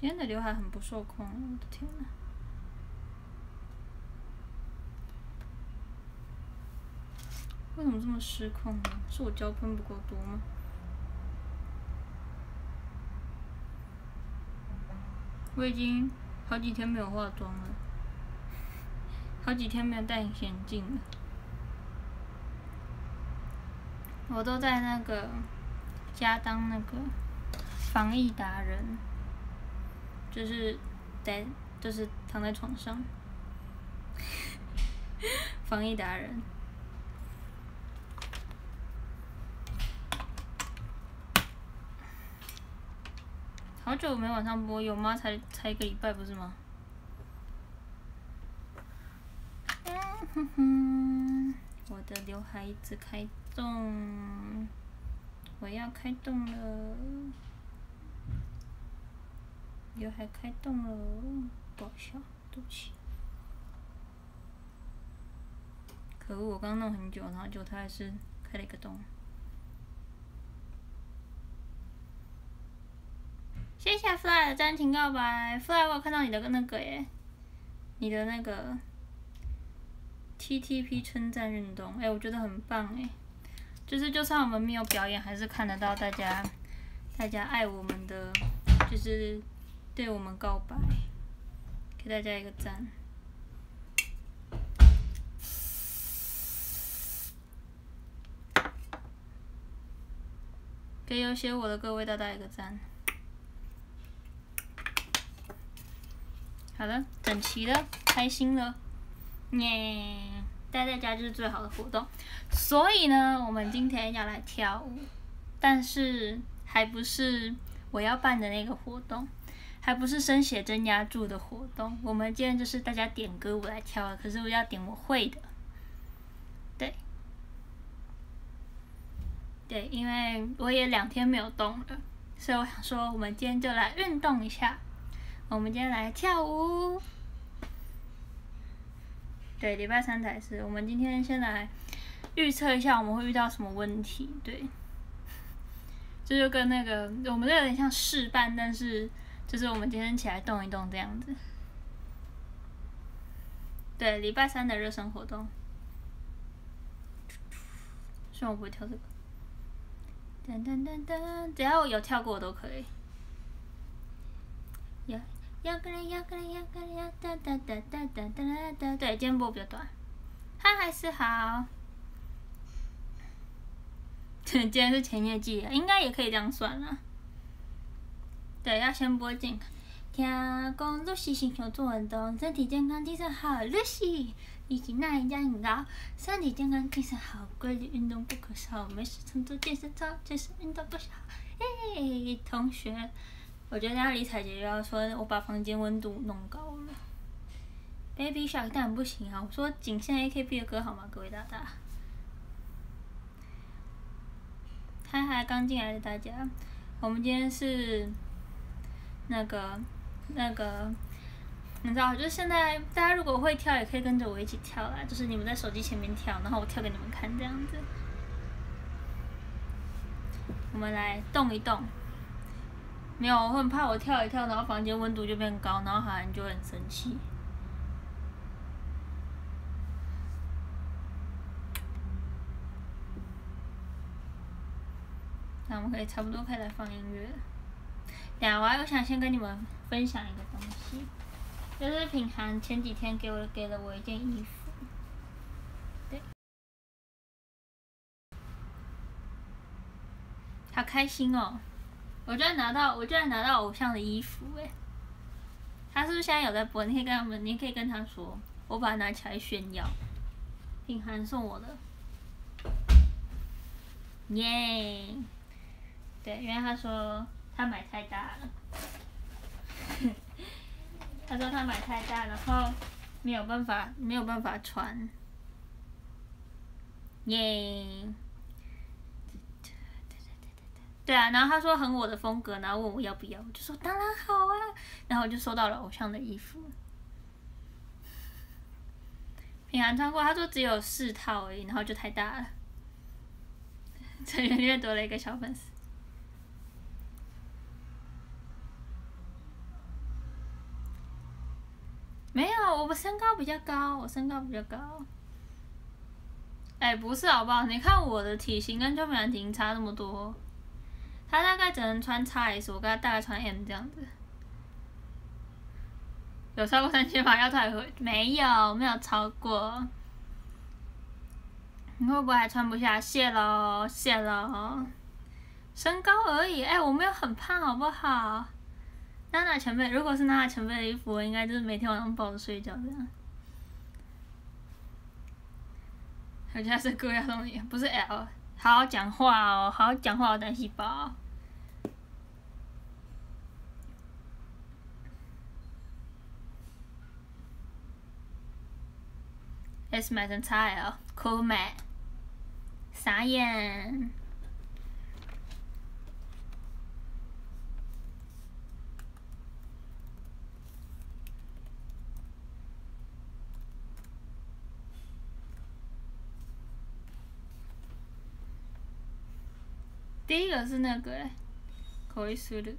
今天的刘海很不受控，我的天呐！为什么这么失控呢？是我胶喷不够多吗？我已经好几天没有化妆了，好几天没有戴隐形眼镜了。我都在那个家当那个防疫达人，就是在就是躺在床上，防疫达人。好久没晚上播，有吗？才才一个礼拜不是吗？嗯哼哼，我的刘海一直开动，我要开动了，刘海开动了，不好笑，对不起。可恶，我刚弄很久，然后就它还是开了一个洞。谢谢 Fly 的暂停告白，Fly 我有看到你的那个耶，你的那个 TTP 称赞运动，哎，我觉得很棒哎，就是就算我们没有表演，还是看得到大家，大家爱我们的，就是对我们告白，给大家一个赞，给有写我的各位大大一个赞。好了，整齐了，开心了，耶！待在家就是最好的活动。所以呢，我们今天要来跳舞，但是还不是我要办的那个活动，还不是生写真压住的活动。我们今天就是大家点歌舞来跳，可是我要点我会的。对，对，因为我也两天没有动了，所以我想说，我们今天就来运动一下。我们今天来跳舞，对，礼拜三才是。我们今天先来预测一下我们会遇到什么问题，对。这就跟那个，我们这有点像试办，但是就是我们今天起来动一动这样子。对，礼拜三的热身活动。虽然我不会跳这个，噔噔噔噔，只要我有跳过都可以。呀。呀个嘞呀个嘞呀个嘞呀哒哒哒哒哒哒哒，对，肩部比较短，他还是好。今天是前夜季，应该也可以这样算了。对，要先播进。听讲露西喜欢做运动，身体健康精神好。露西，一起那一样高，身体健康精神好，规律运动不可少。没事常做健身操，健身运动不少。嘿，同学。我觉得家李彩杰又要说，我把房间温度弄高了。Baby Shark 当然不行啊！我说仅限 AKB 的歌好吗？各位大大。嗨嗨，刚进来的大家，我们今天是那个那个，你知道，就是现在大家如果会跳，也可以跟着我一起跳啦。就是你们在手机前面跳，然后我跳给你们看这样子。我们来动一动。没有，我很怕我跳一跳，然后房间温度就变高，然后好像就很生气。那我们可以差不多可以来放音乐。呀，我想先跟你们分享一个东西，就是品涵前几天给我给了我一件衣服，对，好开心哦。我居然拿到，我居然拿到偶像的衣服哎！他是不是现在有在播？你可以跟他们，你可以跟他说，我把它拿起来炫耀。品涵送我的，耶！对，因为他说他买太大了，他说他买太大，然后没有办法，没有办法穿，耶！对啊，然后他说很我的风格，然后问我要不要，我就说当然好啊，然后我就收到了偶像的衣服。平安穿过，他说只有四套而已，然后就太大了，成员里面多了一个小粉丝。没有，我身高比较高，我身高比较高。哎，不是好不好？你看我的体型跟周美兰体型差那么多，他大概只能穿 XS，我跟她大概穿 M 这样子。有超过三千吗？要退回？没有，没有超过。你会不会还穿不下？谢喽，谢喽。身高而已，哎，我没有很胖，好不好？娜娜前辈，如果是娜娜前辈的衣服，我应该就是每天晚上抱着睡觉这样。好像是哥要送你，不是 L，好好讲话哦，好好讲话哦，单细胞。S 买成 XL，Cool 买，傻眼。第一个是那个诶，可以输的。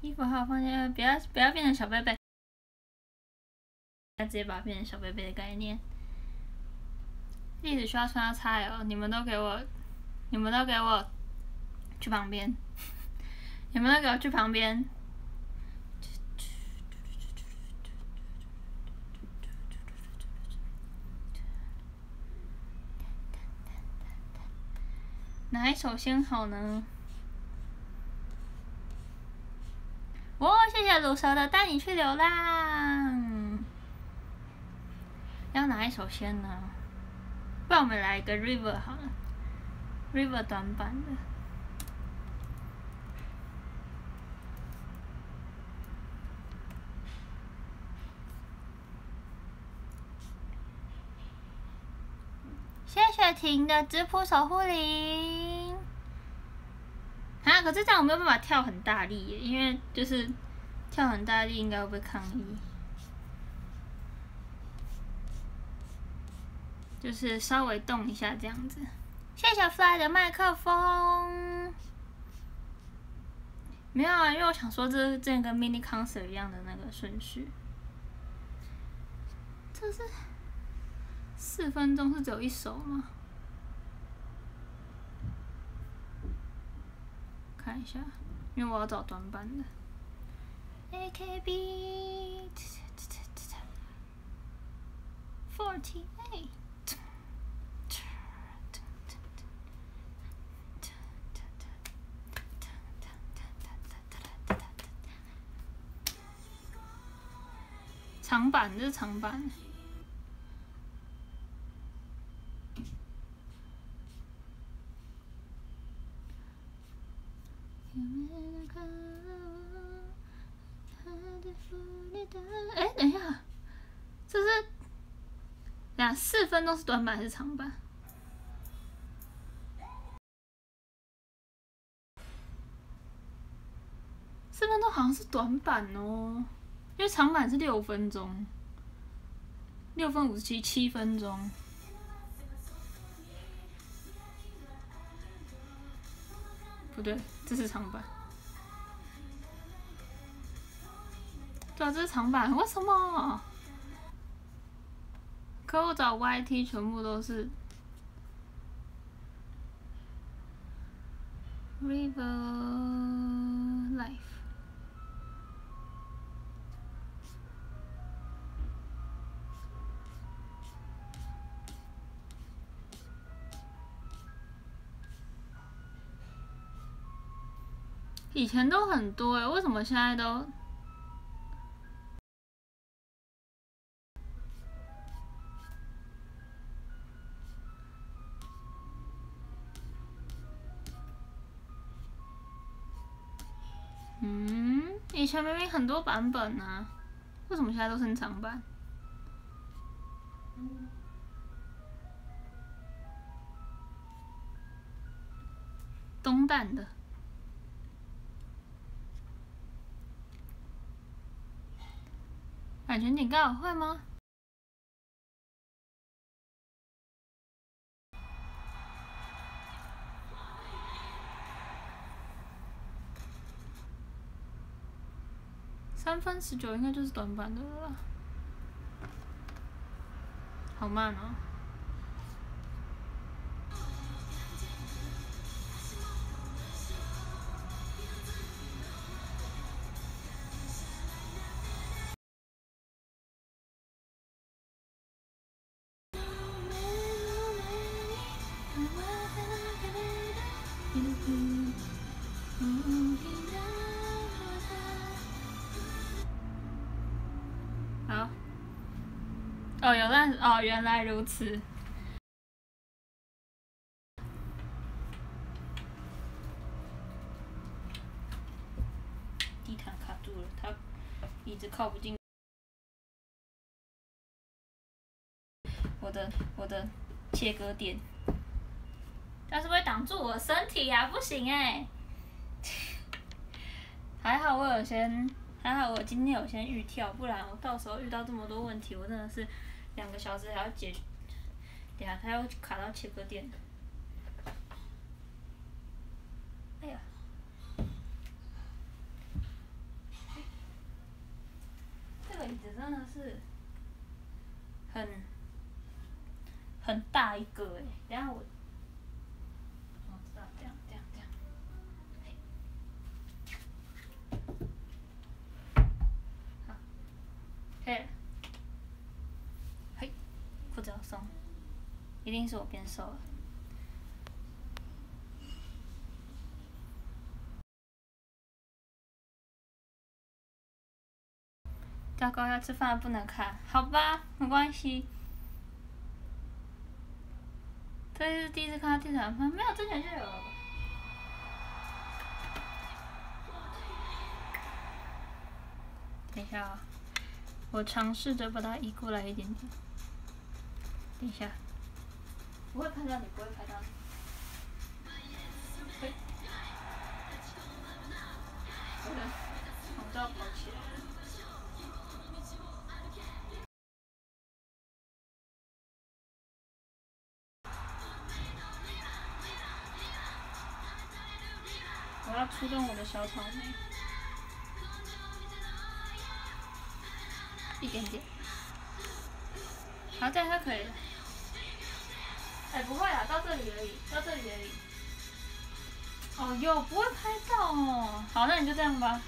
衣服好放下，不要不要变成小贝贝，直接把它变成小贝贝的概念。一直需要穿到 XL，你们都给我，你们都给我去旁边，你们都给我去旁边。哪一首先好呢？哦，谢谢卤蛇的带你去流浪。要哪一首先呢？不然我们来一个 River 好了，River 短版的。谢谢婷的直扑守护灵。啊，可是这样我没有办法跳很大力，因为就是跳很大力应该会被抗议。就是稍微动一下这样子。谢谢 Fly 的麦克风。没有啊，因为我想说这是这跟 mini concert 一样的那个顺序。这是。四分钟是只有一首吗？看一下，因为我要找短板的。A K B forty eight。长板，这是长板。哎，等一下，这是两四分钟短板还是长板？四分钟好像是短板哦，因为长板是六分钟，六分五十七，七分钟。不对，这是长板。对啊，这是长板，为什么？可我找 YT 全部都是 River Life。以前都很多哎，为什么现在都？前明明很多版本呢，为什么现在都是长版？东蛋的。版权警告会吗？三分十九应该就是短板的了。好慢哦。哦，原来如此。地毯卡住了，它椅子靠不进。我的我的切割点，它是不是会挡住我身体呀、不行哎、还好我有先，还好我今天有先预跳，不然我到时候遇到这么多问题，我真的是两个小时还要解决。等下它要卡到切割点。哎呀！这个椅子真的是很很大一个哎，等下我，我知道这样这样这样，嘿，好，嘿，嘿，裤子要松，一定是我变瘦了。糟糕，要吃饭了不能看，好吧，没关系。这是第一次看到地毯饭，没有之前就有了。等一下啊、我尝试着把它移过来一点点。等一下，不会拍到你，不会拍到你。嘿，我要跑起来了。我要出动我的小草莓，一点点，好，这样就可以了。哎、不会啊，到这里而已，到这里而已。哦哟，不会拍照哦。好，那你就这样吧。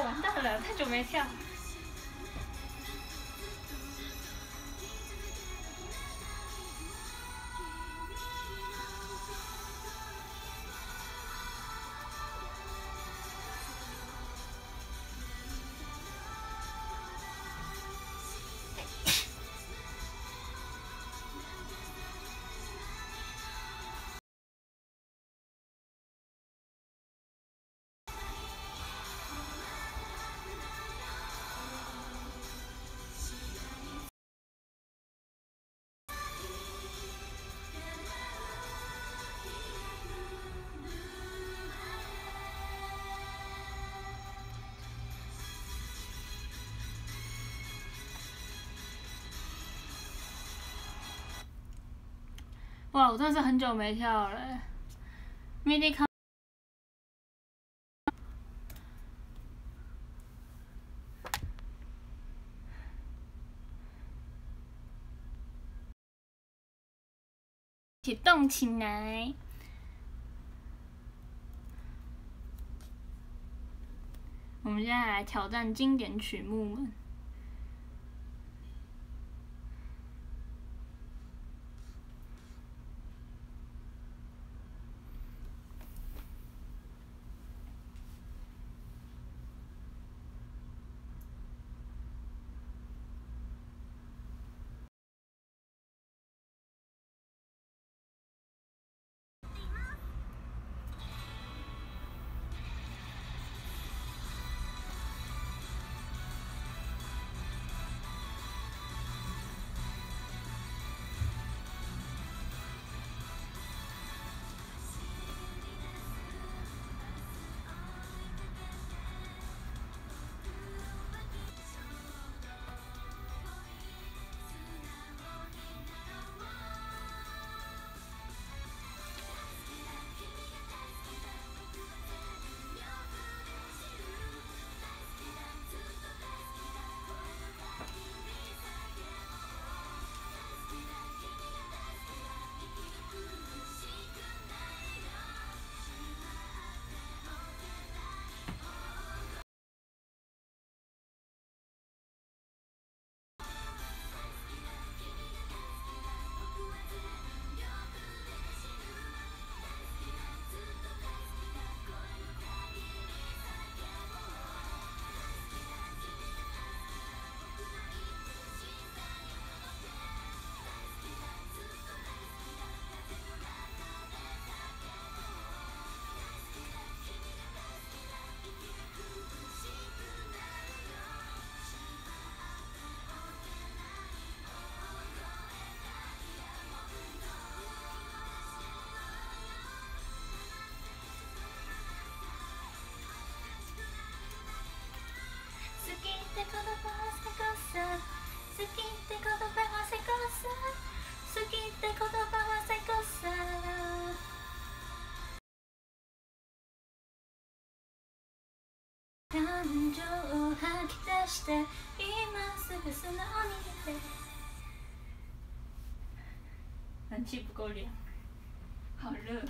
完蛋了，太久没跳。哇，我真的是很久没跳了。mini con 起动起来！我们现在来挑战经典曲目们。气不够凉，好热。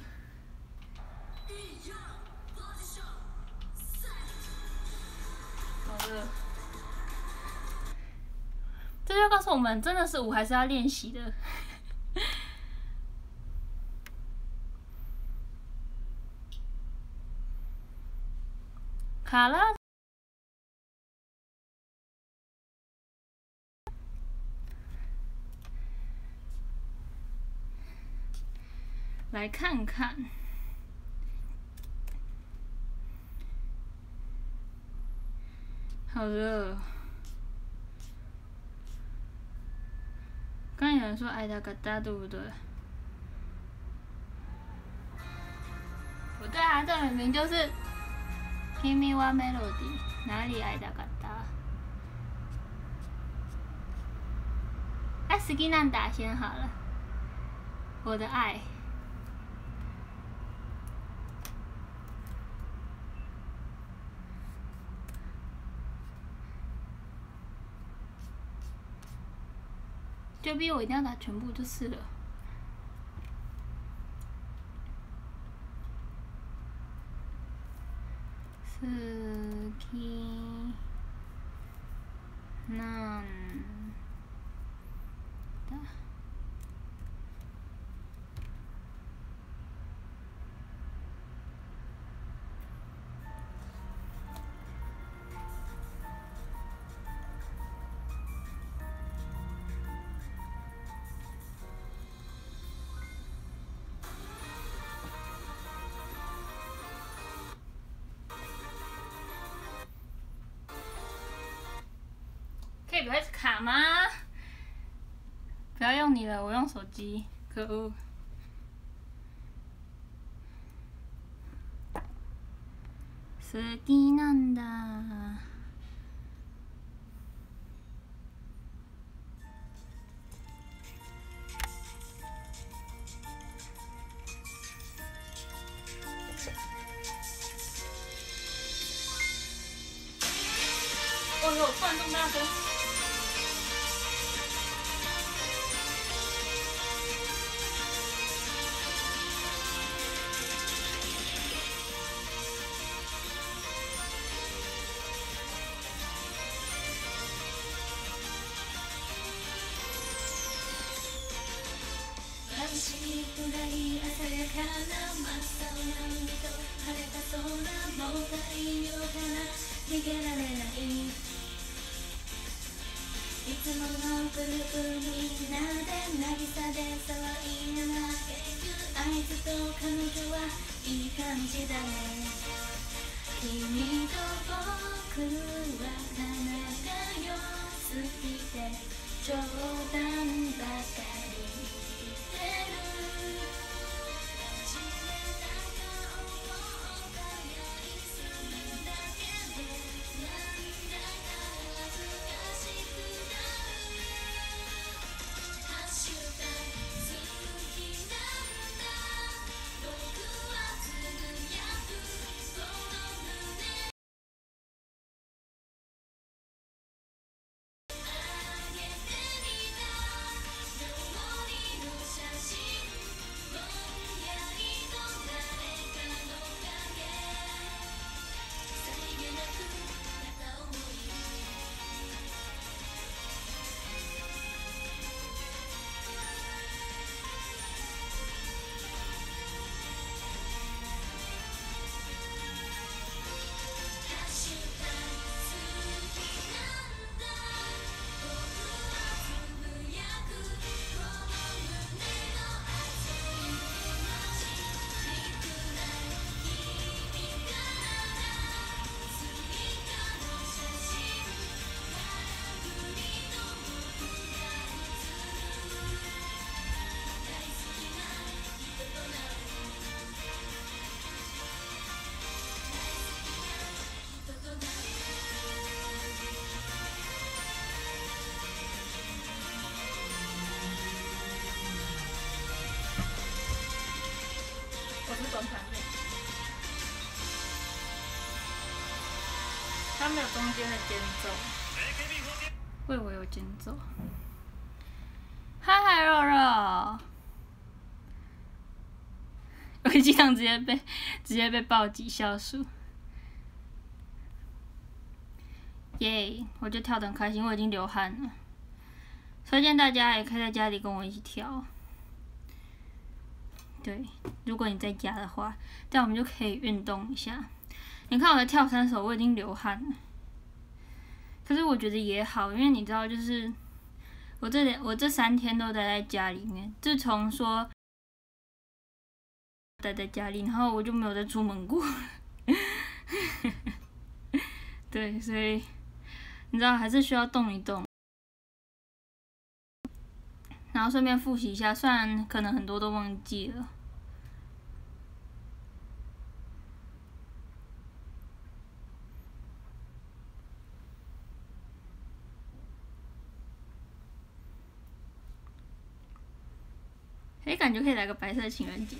好热。这就告诉我们，真的是舞还是要练习的。卡拉，来看看，好热。刚有人说爱达嘎达对不对？不对啊，这明明就是 Kimi wa Melody，哪里爱达嘎达？哎，斯基南达先好了，我的爱。就逼我一定要拿全部就是了。四 P 可以不要卡吗？不要用你的，我用手机。可恶！好きなんだ。 没有中间的间奏，为我有间奏。嗨嗨肉肉，我经常直接被直接被暴击消数。耶！我就跳得很开心，我已经流汗了。推荐大家也可以在家里跟我一起跳。对，如果你在家的话，这样我们就可以运动一下。你看我在跳三首，我已经流汗了。可是我觉得也好，因为你知道，就是我这里我这三天都待在家里面，自从说待在家里，然后我就没有再出门过。对，所以你知道还是需要动一动，然后顺便复习一下，虽然可能很多都忘记了。感觉可以来个白色情人节。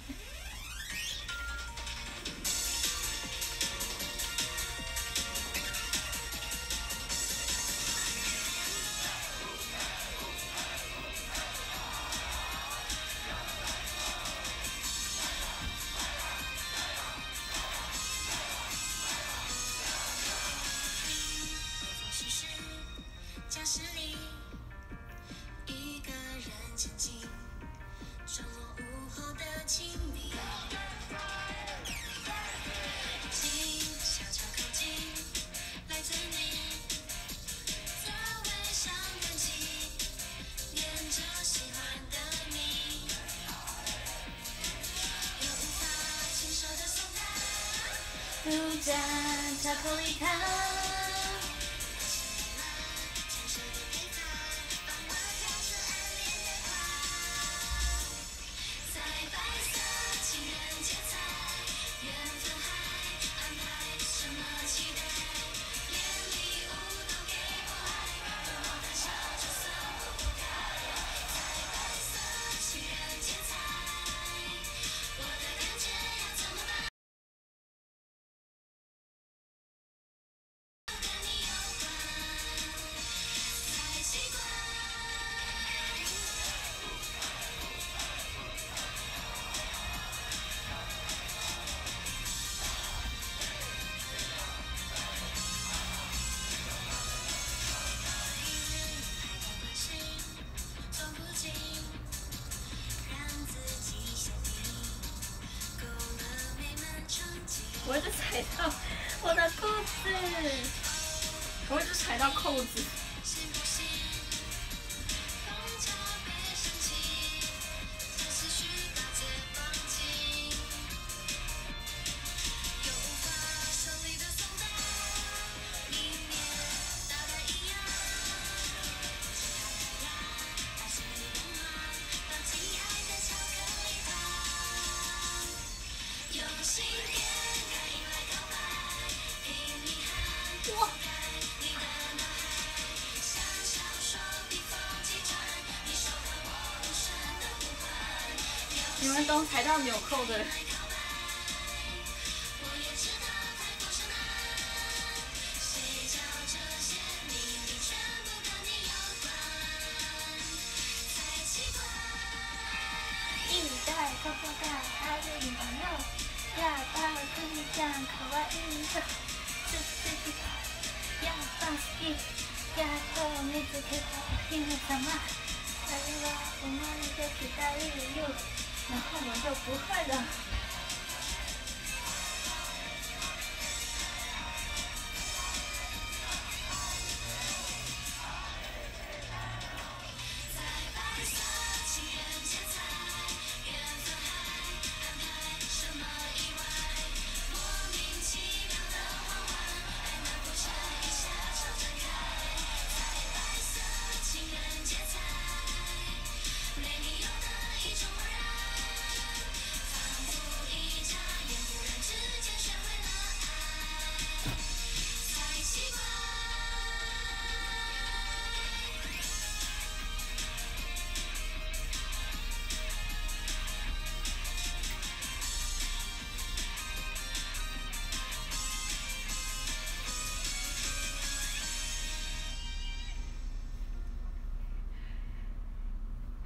要纽扣的。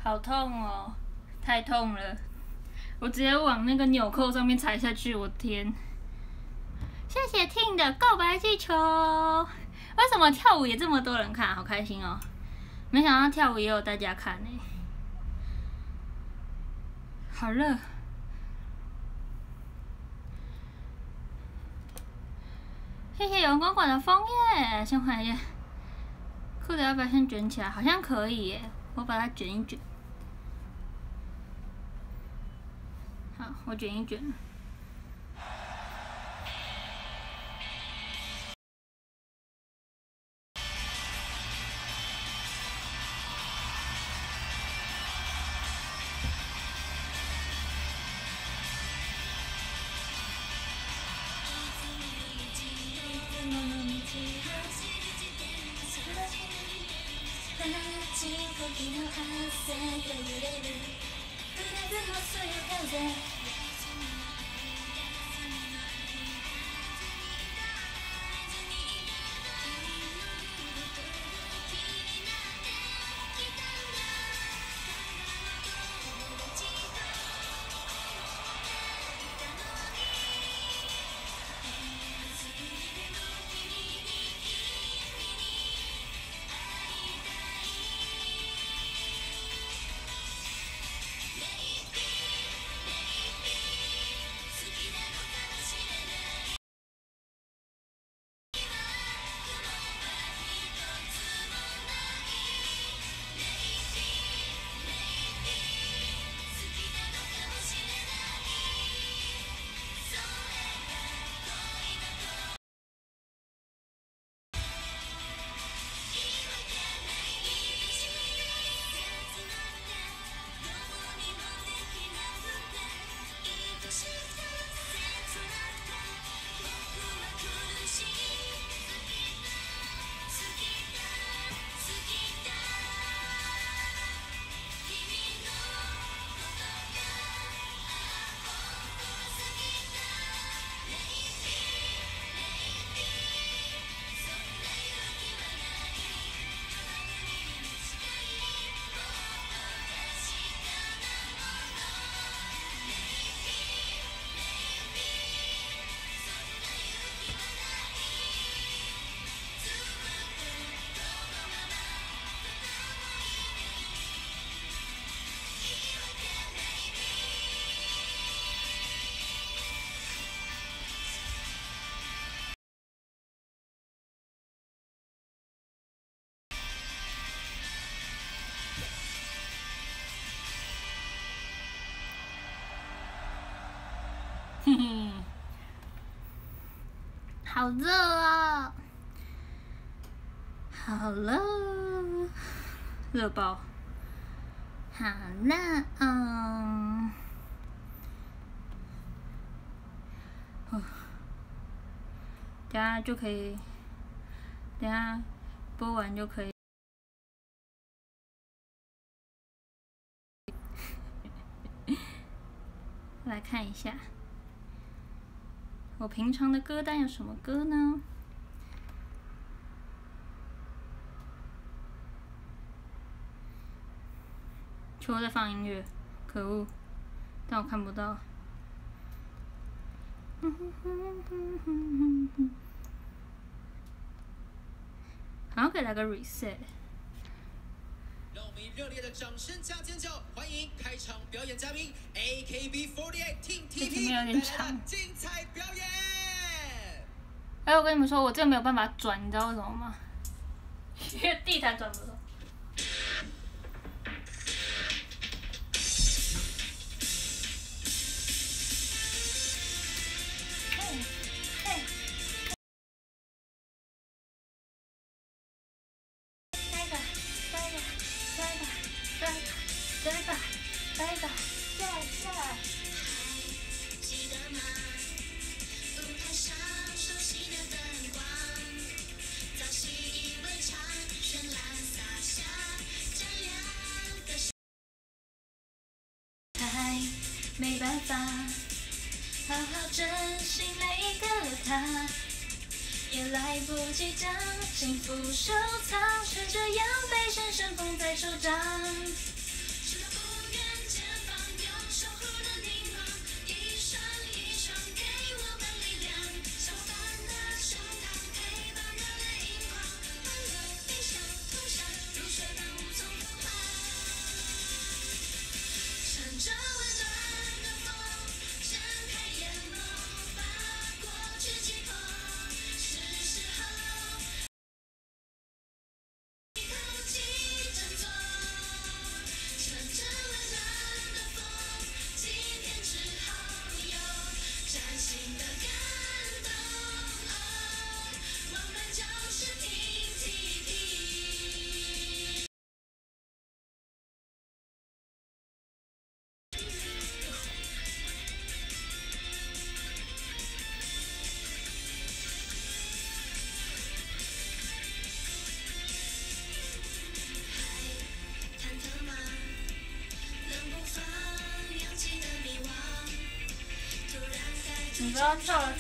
好痛哦，太痛了！我直接往那个纽扣上面踩下去，我天！谢谢 Ting 的告白气球。为什么跳舞也这么多人看？好开心哦！没想到跳舞也有大家看呢。好热。谢谢阳光馆的枫叶，先换一下。裤子要不要先卷起来？好像可以耶，我把它卷一卷。我卷一卷。嗯 好热啊！好了，热爆。好，那嗯，哦，等下就可以，等下播完就可以。来看一下，我平常的歌单有什么歌呢？我在放音乐，可恶！但我看不到。好像可以来个 reset。让我们以热烈的掌声加尖叫，欢迎开场表演嘉宾 AKB48 Team TP 带来的精彩表演。哎，我跟你们说，我这没有办法转，你知道为什么吗？因为地毯转不动。上了。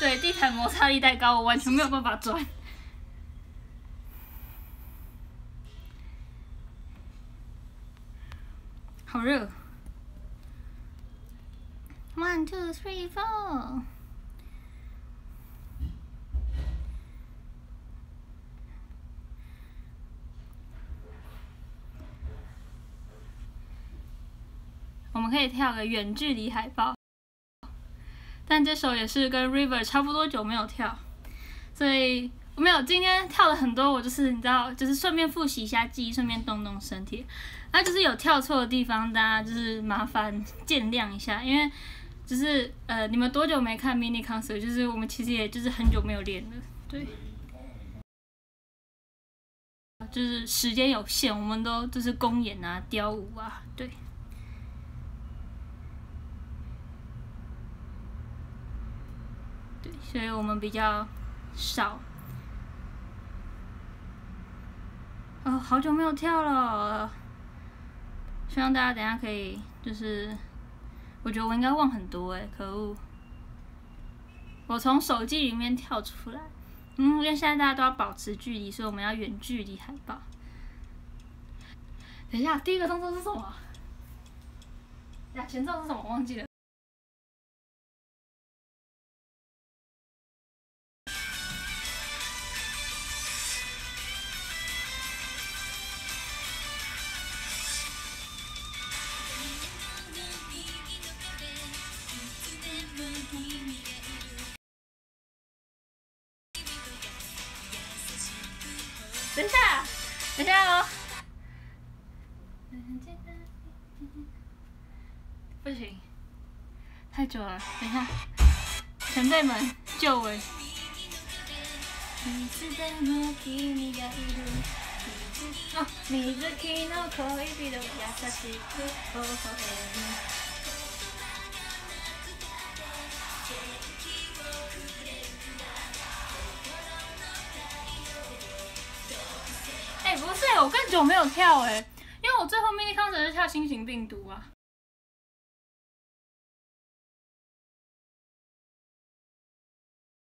对，地毯摩擦力太高，我完全没有办法转。好热。One two three four。我们可以跳个远距离海报，这首也是跟 River 差不多久没有跳，所以我没有今天跳了很多，我就是你知道，就是顺便复习一下记忆，顺便动动身体。那就是有跳错的地方，大家就是麻烦见谅一下，因为就是呃，你们多久没看 mini concert？就是我们其实也就是很久没有练了，对，就是时间有限，我们都就是公演啊、雕舞啊，对。对，所以我们比较少。哦，好久没有跳了，希望大家等下可以，就是，我觉得我应该忘很多哎，可恶！我从手机里面跳出来，嗯，因为现在大家都要保持距离，所以我们要远距离海报。等一下，第一个动作是什么？呀，前奏是什么？忘记了。等一下，前辈们救我哎！不是，我更久没有跳哎，因为我最后 mini concert 是跳新型病毒啊。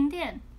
停电。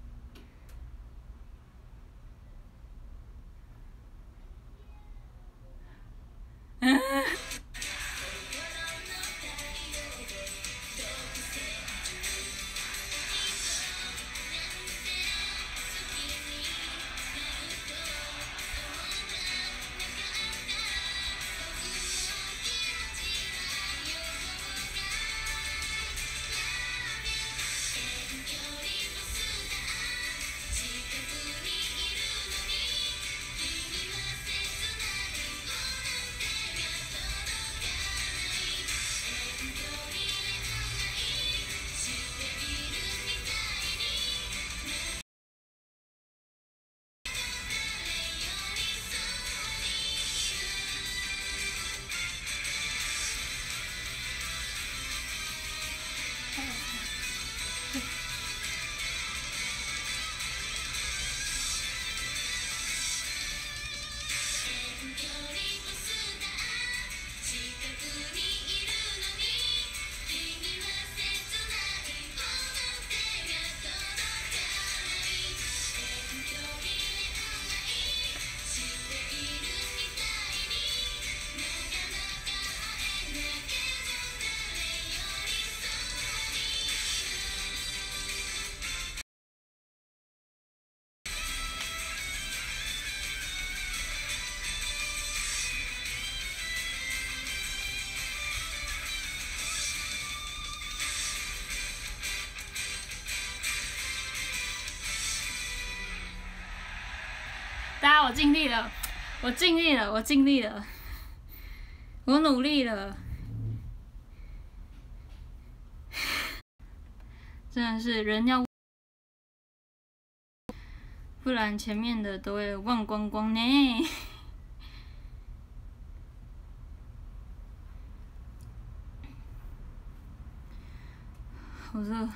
我尽力了。我尽力了，我，努力了，真的是人要，不然前面的都会忘光光呢。好热，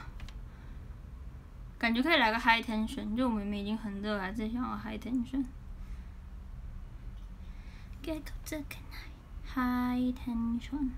感觉可以来个 high tension，就我们已经很热，还是想要 high tension。Get the high tension。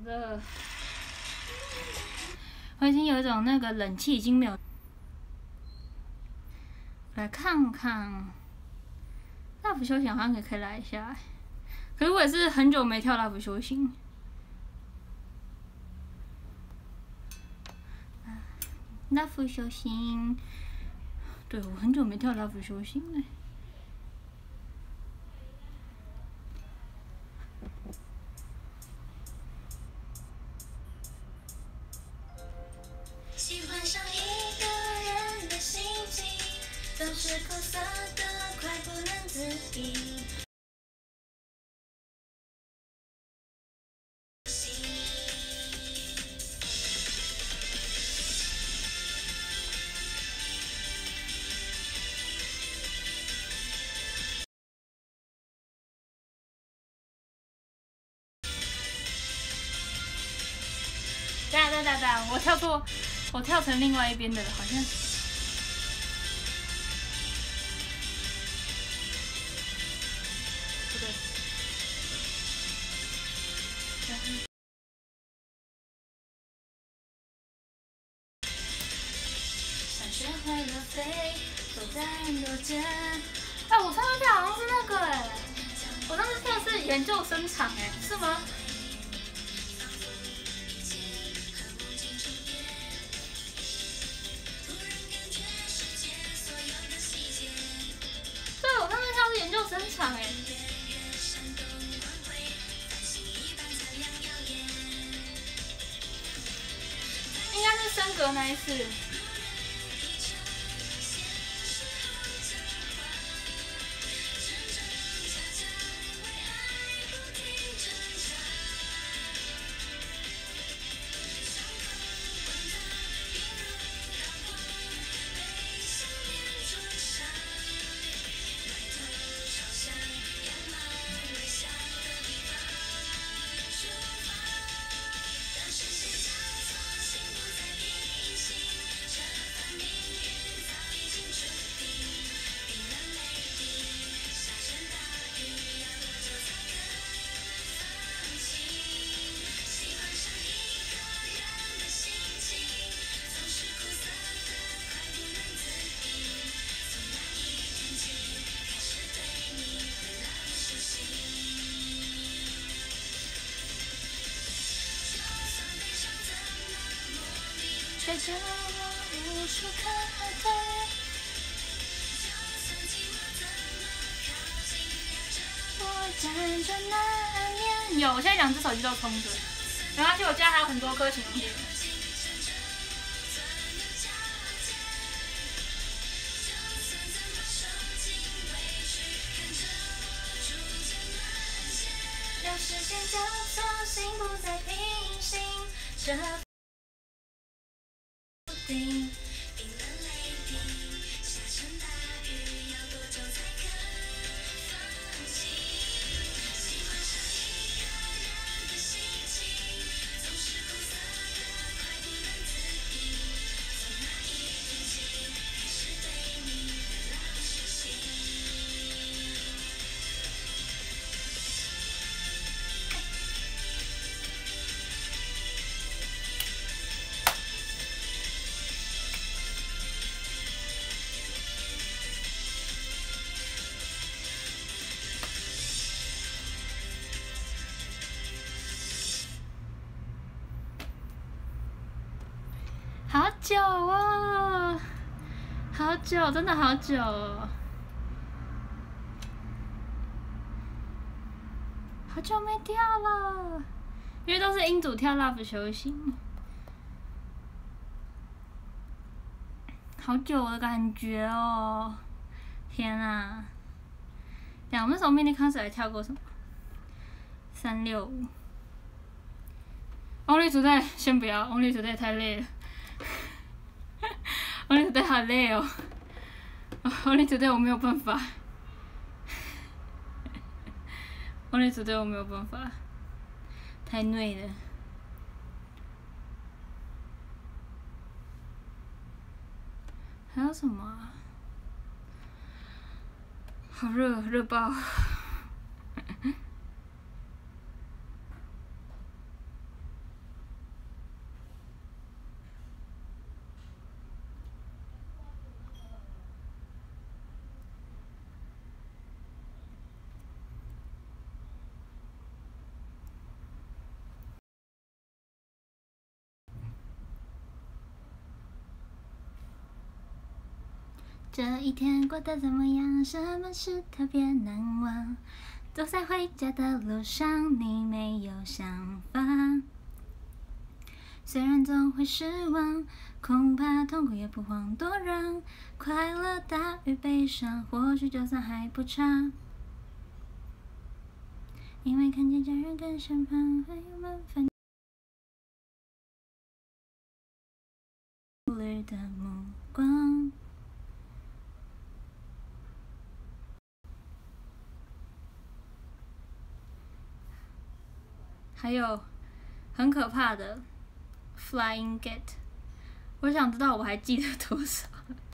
好的，我已经有一种那个冷气已经没有。来看看，大幅修行好像也可以来一下，可是我也是很久没跳大幅修行。大幅修行，对我很久没跳大幅修行了。跳成另外一边的了，好像。在两只久哦，好久，真的好久，好久没跳了，因为都是音组跳 Love 休息，好久的感觉哦，天啊！两那时候 mini concert 还跳过什么？三六五，Only Today 先不要，Only Today 太累了。我那对好累哦，我那对我没有办法，我那对我没有办法，太累了。还有什么？好热，热爆！这一天过得怎么样？什么事特别难忘？走在回家的路上，你没有想法。虽然总会失望，恐怕痛苦也不遑多让。快乐大于悲伤，或许就算还不差。因为看见家人跟身旁还有满分的目光。还有很可怕的 flying get 我想知道我还记得多少。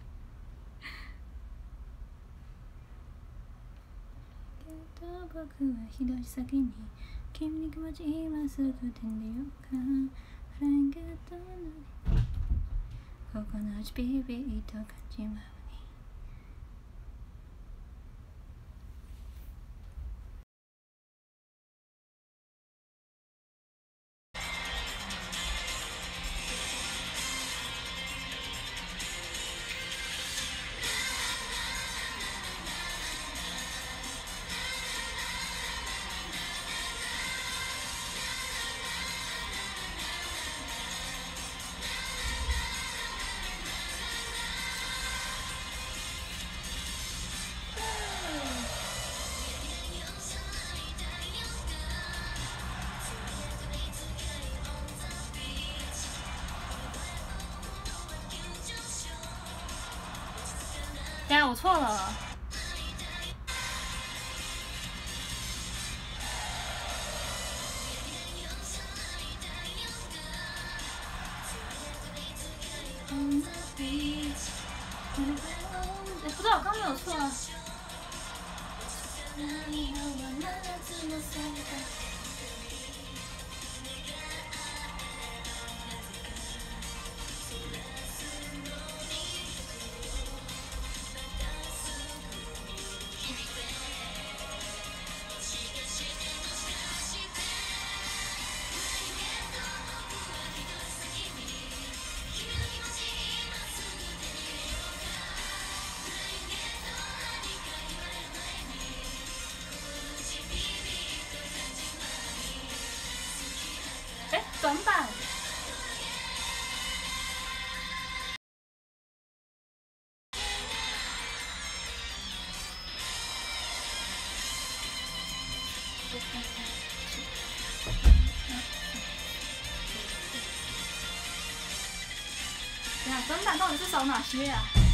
哪些呀？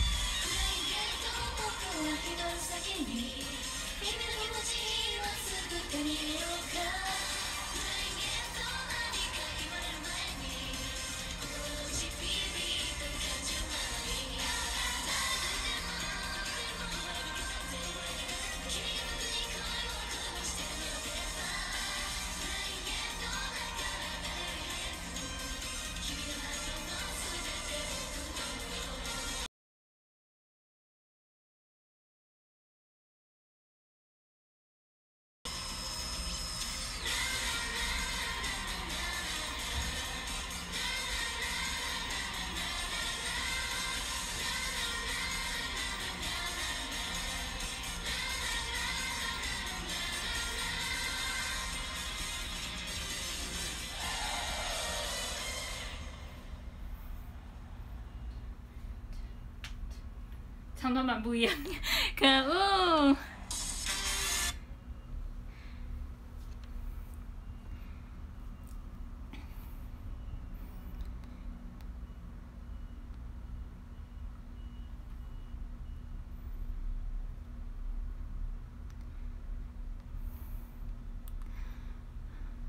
长短板不一样，可恶！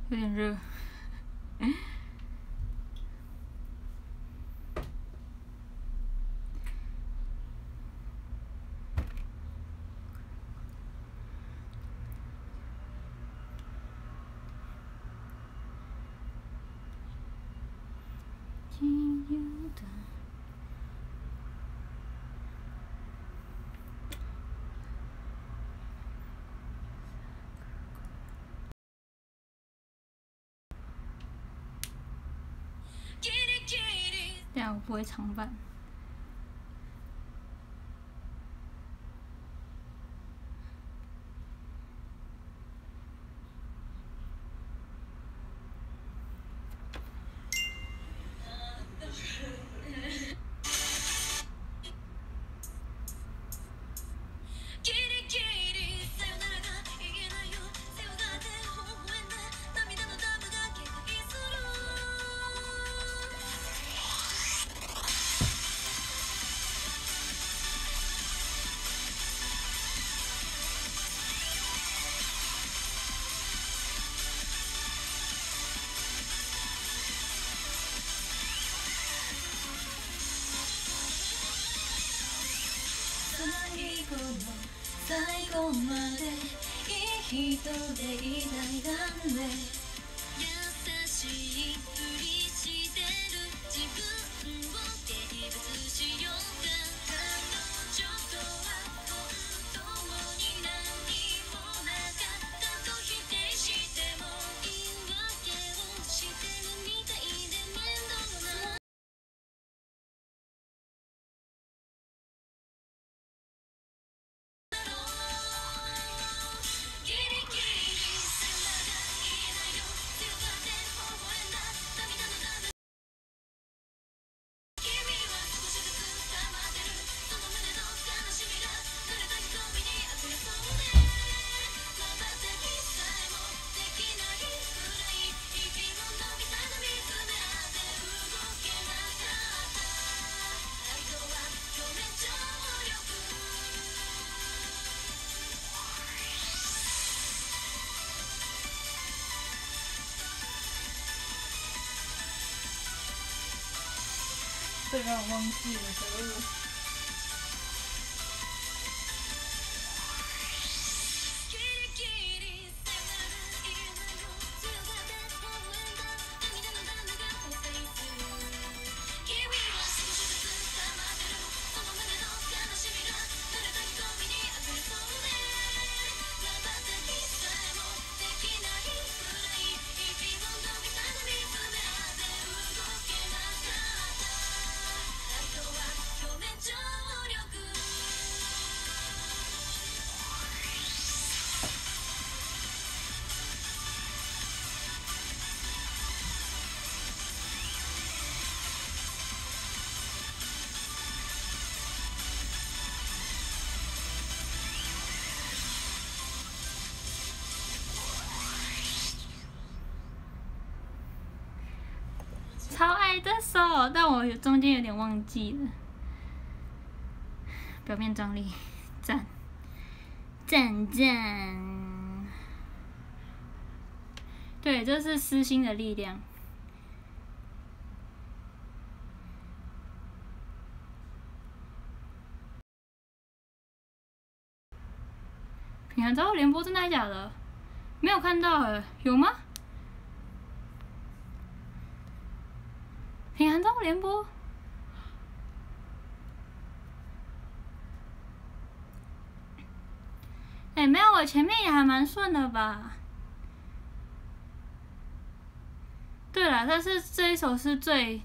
有点热。这样我不会长板。までいい人でいたいだね最，让我忘记了，可恶。但我中间有点忘记了。表面张力，赞，赞赞。对，这是私心的力量。平安招联播真的还假的？没有看到哎，有吗？平安招连播。哎，没有，我前面也还蛮顺的吧。对了，但是这一首是最。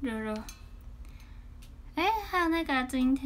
热热。哎，还有那个金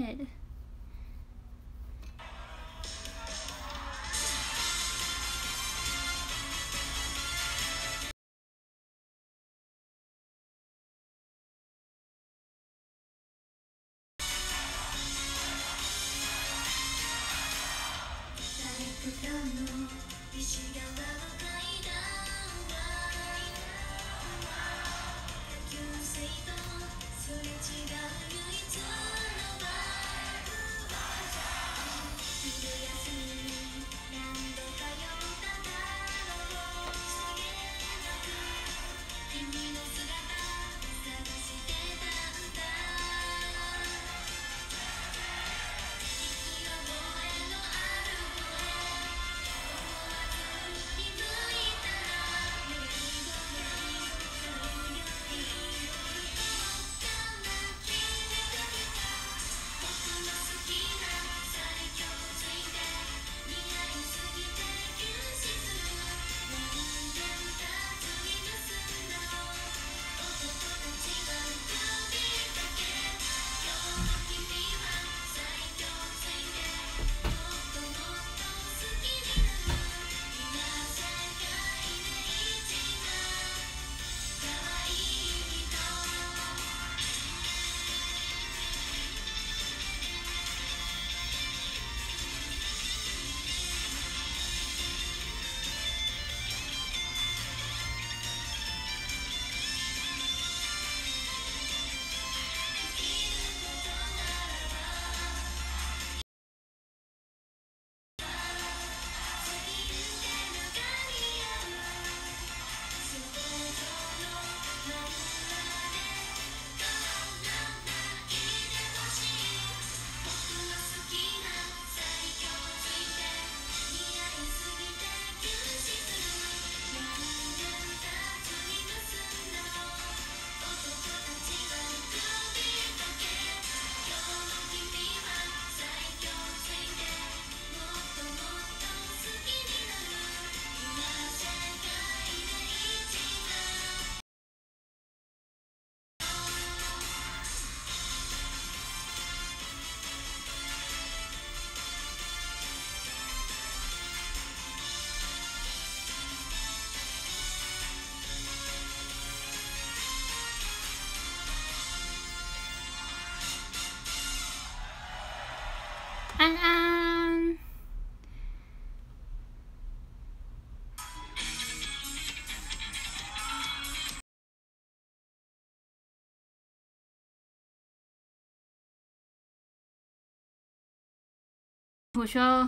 我需要，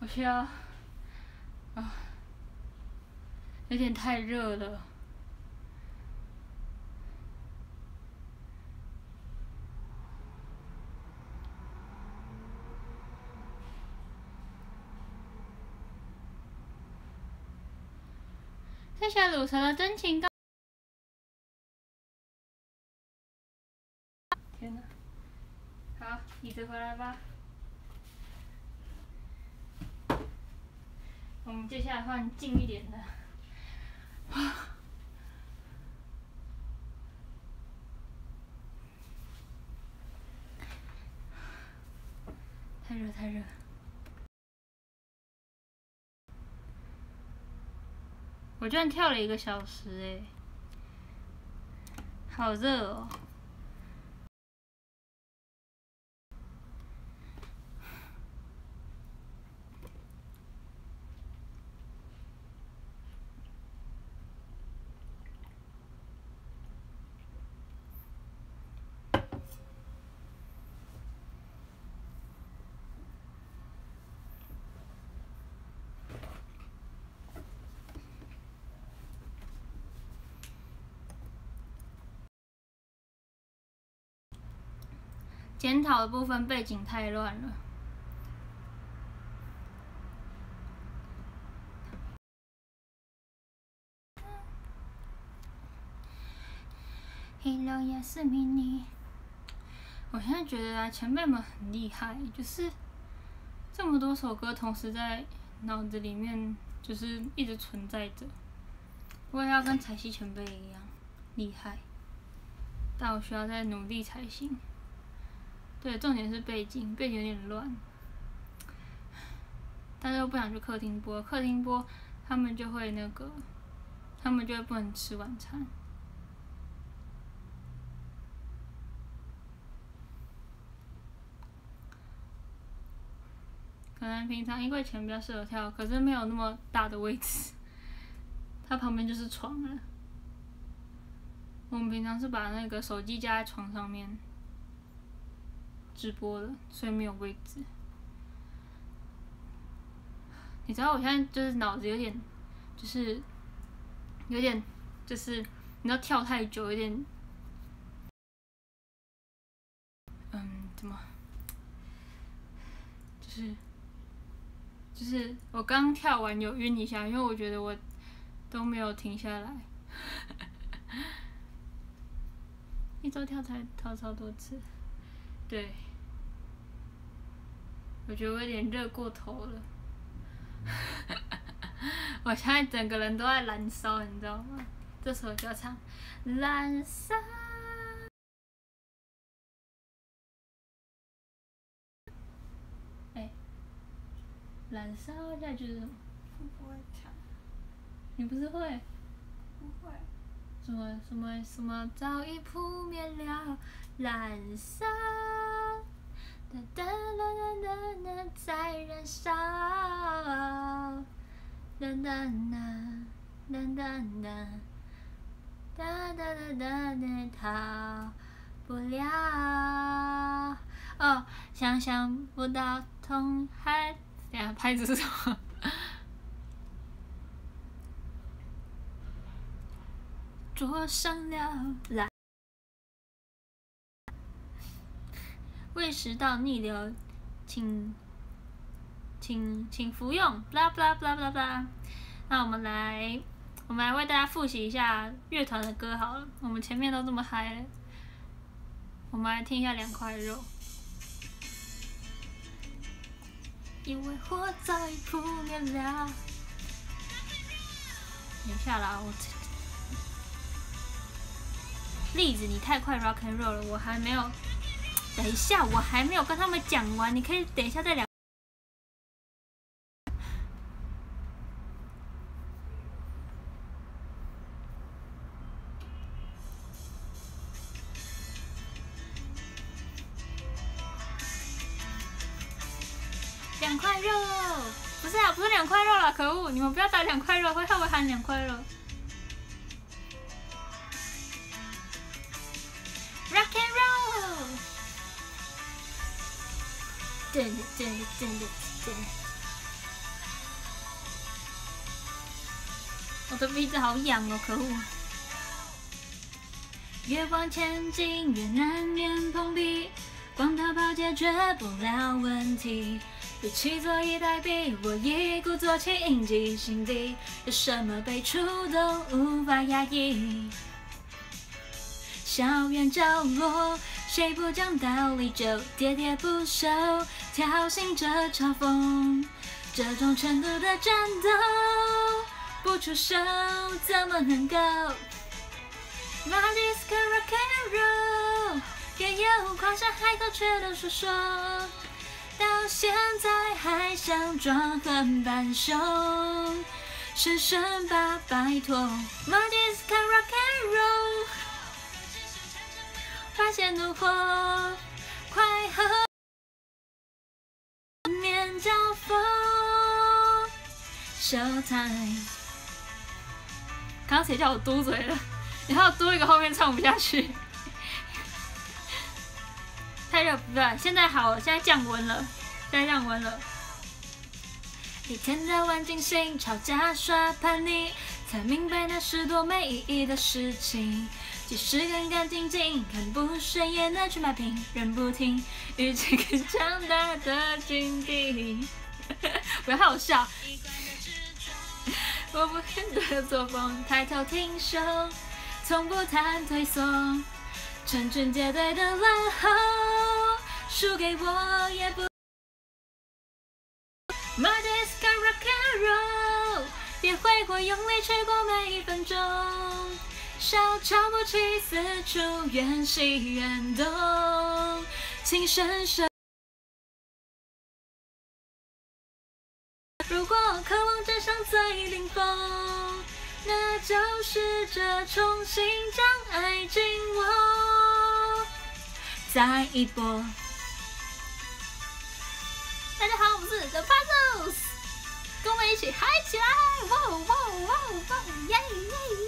我需要，啊，有点太热了。谢谢鲁蛇的真情告。天哪！好，椅子回来吧。我们接下来换近一点的。太热，太热。我居然跳了一个小时哎，好热哦！检讨的部分背景太乱了。Hello，亚斯米尼。我现在觉得啊，前辈们很厉害，就是这么多首歌同时在脑子里面，就是一直存在着。我也要跟彩西前辈一样厉害，但我需要再努力才行。对，重点是背景，背景有点乱，但是又不想去客厅播，客厅播他们就会那个，他们就会不能吃晚餐。可能平常衣柜前比较适合跳，可是没有那么大的位置，它旁边就是床了。我们平常是把那个手机架在床上面。直播了，所以没有位置。你知道我现在就是脑子有点，就是有点，就是你知道跳太久有点，嗯，怎么？就是就是我刚跳完有晕一下，因为我觉得我都没有停下来，一周跳才跳超多次，对。我觉得我有点热过头了，我现在整个人都在燃烧，你知道吗？这时候就要唱《燃烧》。哎，燃烧下就是什么？不会唱。你不是会？不会。什么什么什么早已扑灭了，燃烧。哒哒哒哒哒哒在燃烧，哒哒哒哒哒哒，哒哒哒哒哒逃不了。哦，想象不到痛还……等下拍子是什么？灼伤了来。胃食道逆流，请，请请服用，巴拉巴拉巴拉巴拉。那我们来，我们来为大家复习一下乐团的歌好了。我们前面都这么嗨，我们来听一下两块肉。因为火早已扑灭了。等一下啦，我。栗子，你太快 rock and roll 了，我还没有。等一下，我还没有跟他们讲完，你可以等一下再聊。两块肉，不是啊，不是两块肉了，可恶！你们不要打两块肉，会害我喊两块肉。Rock and roll。噔噔噔噔噔噔。我的鼻子好痒哦，可恶！越往前进，越难免碰壁，光逃跑解决不了问题。比起坐以待毙，我一鼓作气，印记心底，有什么被触动无法压抑？校园角落，谁不讲道理就喋喋不休，挑衅着嘲讽，这种程度的战斗，不出手怎么能够？My disco rock and roll，也有夸下海口，却都说说。到现在还想装很半熟，深深把拜托，My disco rock and roll，发现怒火快和面交锋，Showtime。刚刚谁叫我嘟嘴了？然后嘟一个后面唱不下去。太热不对，现在好，现在降温了，现在降温了。一天到晚进行吵架耍叛逆，才明白那是多没意义的事情。即使干干净净，看不顺眼的去买瓶，人不听，遇见更强大的境地。不要害我笑。我不变的作风，抬头挺胸，从不谈退缩。成群结队的问候，输给我也不。My disco rock and roll，别挥霍用力去过每一分钟，小瞧不起四处缘起缘动，请深深。如果渴望站上最顶峰。那就试着重新将爱紧握，再一波。大家好，我是 The Puzzles，跟我们一起嗨起来！哇哇哇哇！耶耶耶！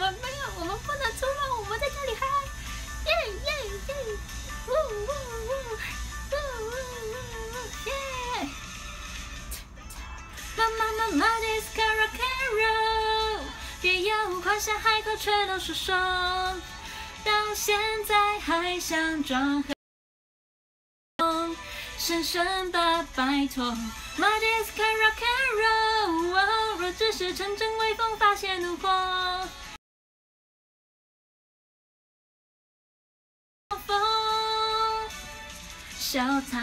们没有，我们不能出门，我们在家里嗨！耶耶耶！呜呜呜！呜呜呜！耶！妈妈妈妈，Disco Rock and Roll，别有夸下海口，却都是说，到现在还想装很深深把拜托，My Disco Rock and Roll，若只是阵阵微风发泄怒火，小台。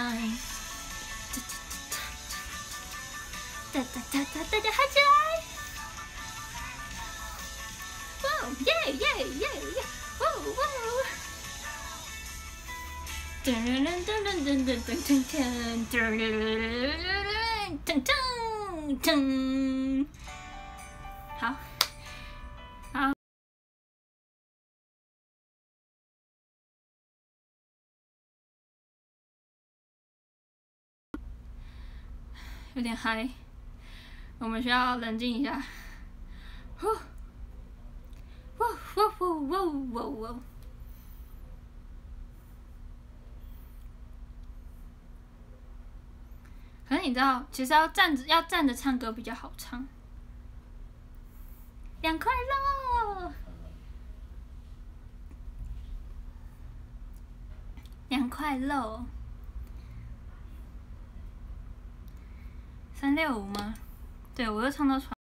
哒哒哒哒，大家嗨起来！哇耶耶耶耶！哇哇！噔噔噔噔噔噔噔噔噔噔噔噔噔！噔噔噔噔，好，有点嗨。我们需要冷静一下。呼，呼呼呼呼呼呼。可是你知道，其实要站着要站着唱歌比较好唱。两块肉，两块肉，三六五吗？对，我又唱到床，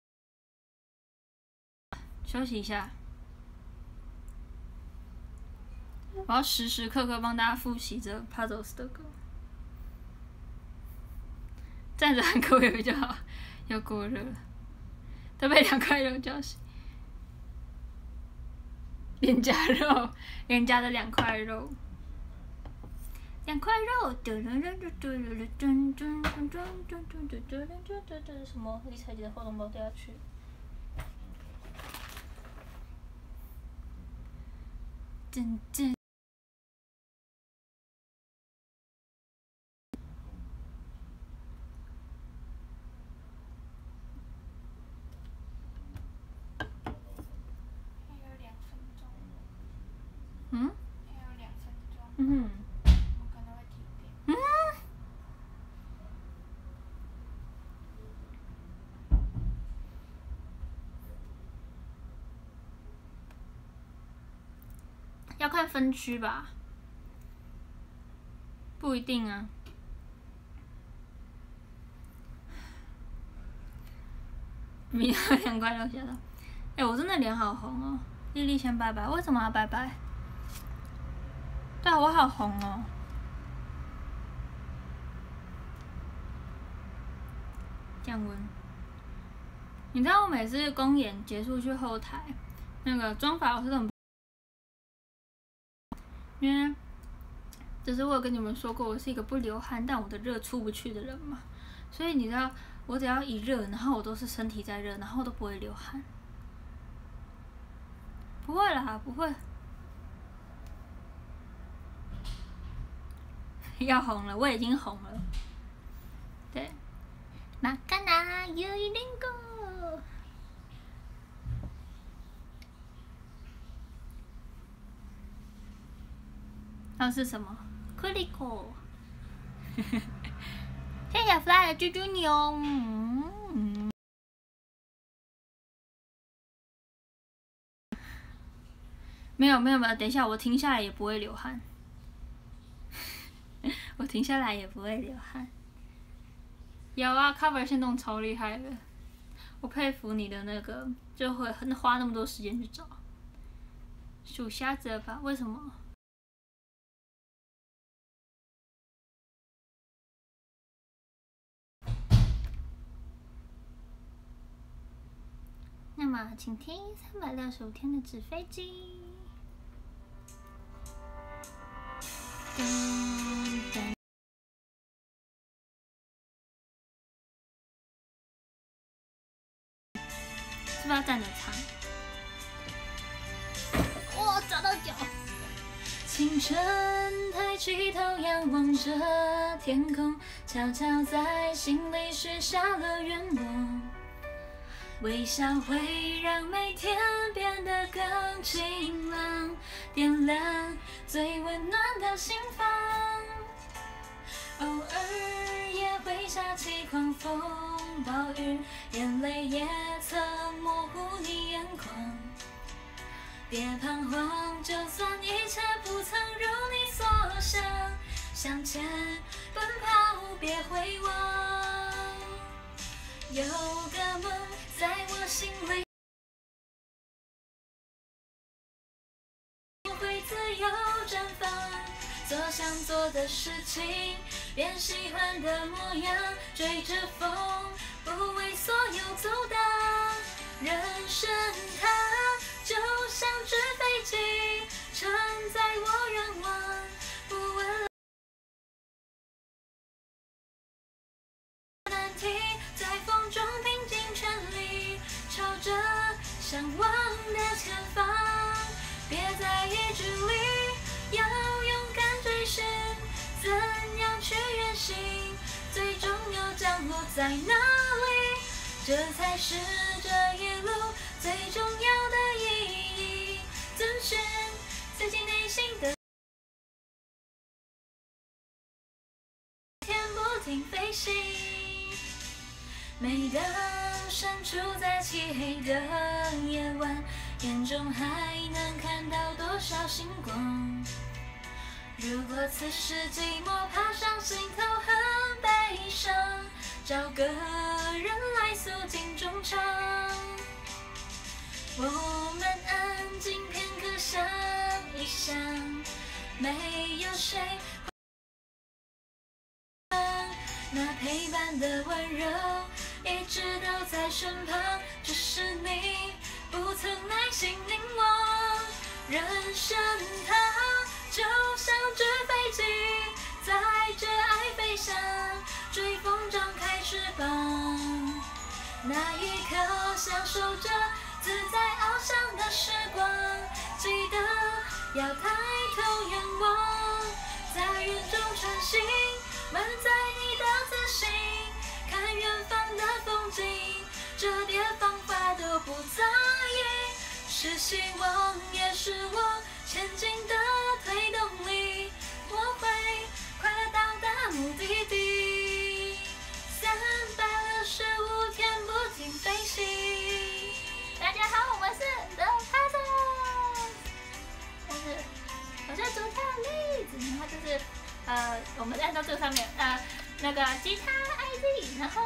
休息一下。我要时时刻刻帮大家复习这 Puzzles 的歌，站着喊歌也比较好，要过热了，都被两块肉叫醒。脸颊肉，脸颊的两块肉。两块肉，嘟嘟嘟嘟嘟嘟嘟嘟嘟嘟嘟嘟嘟嘟嘟嘟嘟什么？理财节的活动包掉下去。噔噔。还有两分钟。嗯？嗯。我可能会停电。要看分区吧，不一定啊。米二两块六下的，哎，我真的脸好红哦！丽丽先拜拜，为什么要拜拜？对，我好红哦。降温。你知道我每次公演结束去后台，那个妆发老师都很，因为就是我有跟你们说过，我是一个不流汗但我的热出不去的人嘛，所以你知道。我只要一热，然后我都是身体在热，然后都不会流汗。不会啦，不会。要红了，我已经红了。对，马卡纳有一点高。那是什么？克里克。谢谢 fly 的猪猪牛。没有没有没有，等一下我停下来也不会流汗。我停下来也不会流汗。有啊，cover 线动超厉害的，我佩服你的那个，就会很花那么多时间去找。数瞎子吧？为什么？那么，请听三百六十五天的纸飞机。是不是要站着唱？我找到脚。清晨抬起头仰望着天空，悄悄在心里许下了愿望。微笑会让每天变得更晴朗，点亮最温暖的心房。偶尔也会下起狂风暴雨，眼泪也曾模糊你眼眶。别彷徨，就算一切不曾如你所想，向前奔跑，别回望。有个梦。在我心里，我会自由绽放，做想做的事情，变喜欢的模样，追着风，不为所有阻挡。人生它就像纸飞机，承载我愿望，不问向往的前方，别在意距离，要勇敢追寻。怎样去远行，最终又降落在哪里？这才是这一路最重要的意义。遵循自己内心的，天不停飞行，每当。身处在漆黑的夜晚，眼中还能看到多少星光？如果此时寂寞爬上心头很悲伤，找个人来诉尽衷肠。我们安静片刻想一想，没有谁那陪伴的温柔。一直都在身旁，只是你不曾耐心凝望。人生它就像纸飞机，载着爱飞翔，追风张开翅膀。那一刻，享受着自在翱翔的时光。记得要抬头仰望，在云中穿行，满载你的自信。看远方的风景，这点方法都不在意，是希望，也是我前进的推动力。我会快乐到达目的地，三百六十五天不停飞行。大家好，我是 The p a s s e 但是就是呃，我们按照这个上面呃那个吉他 IZ，然后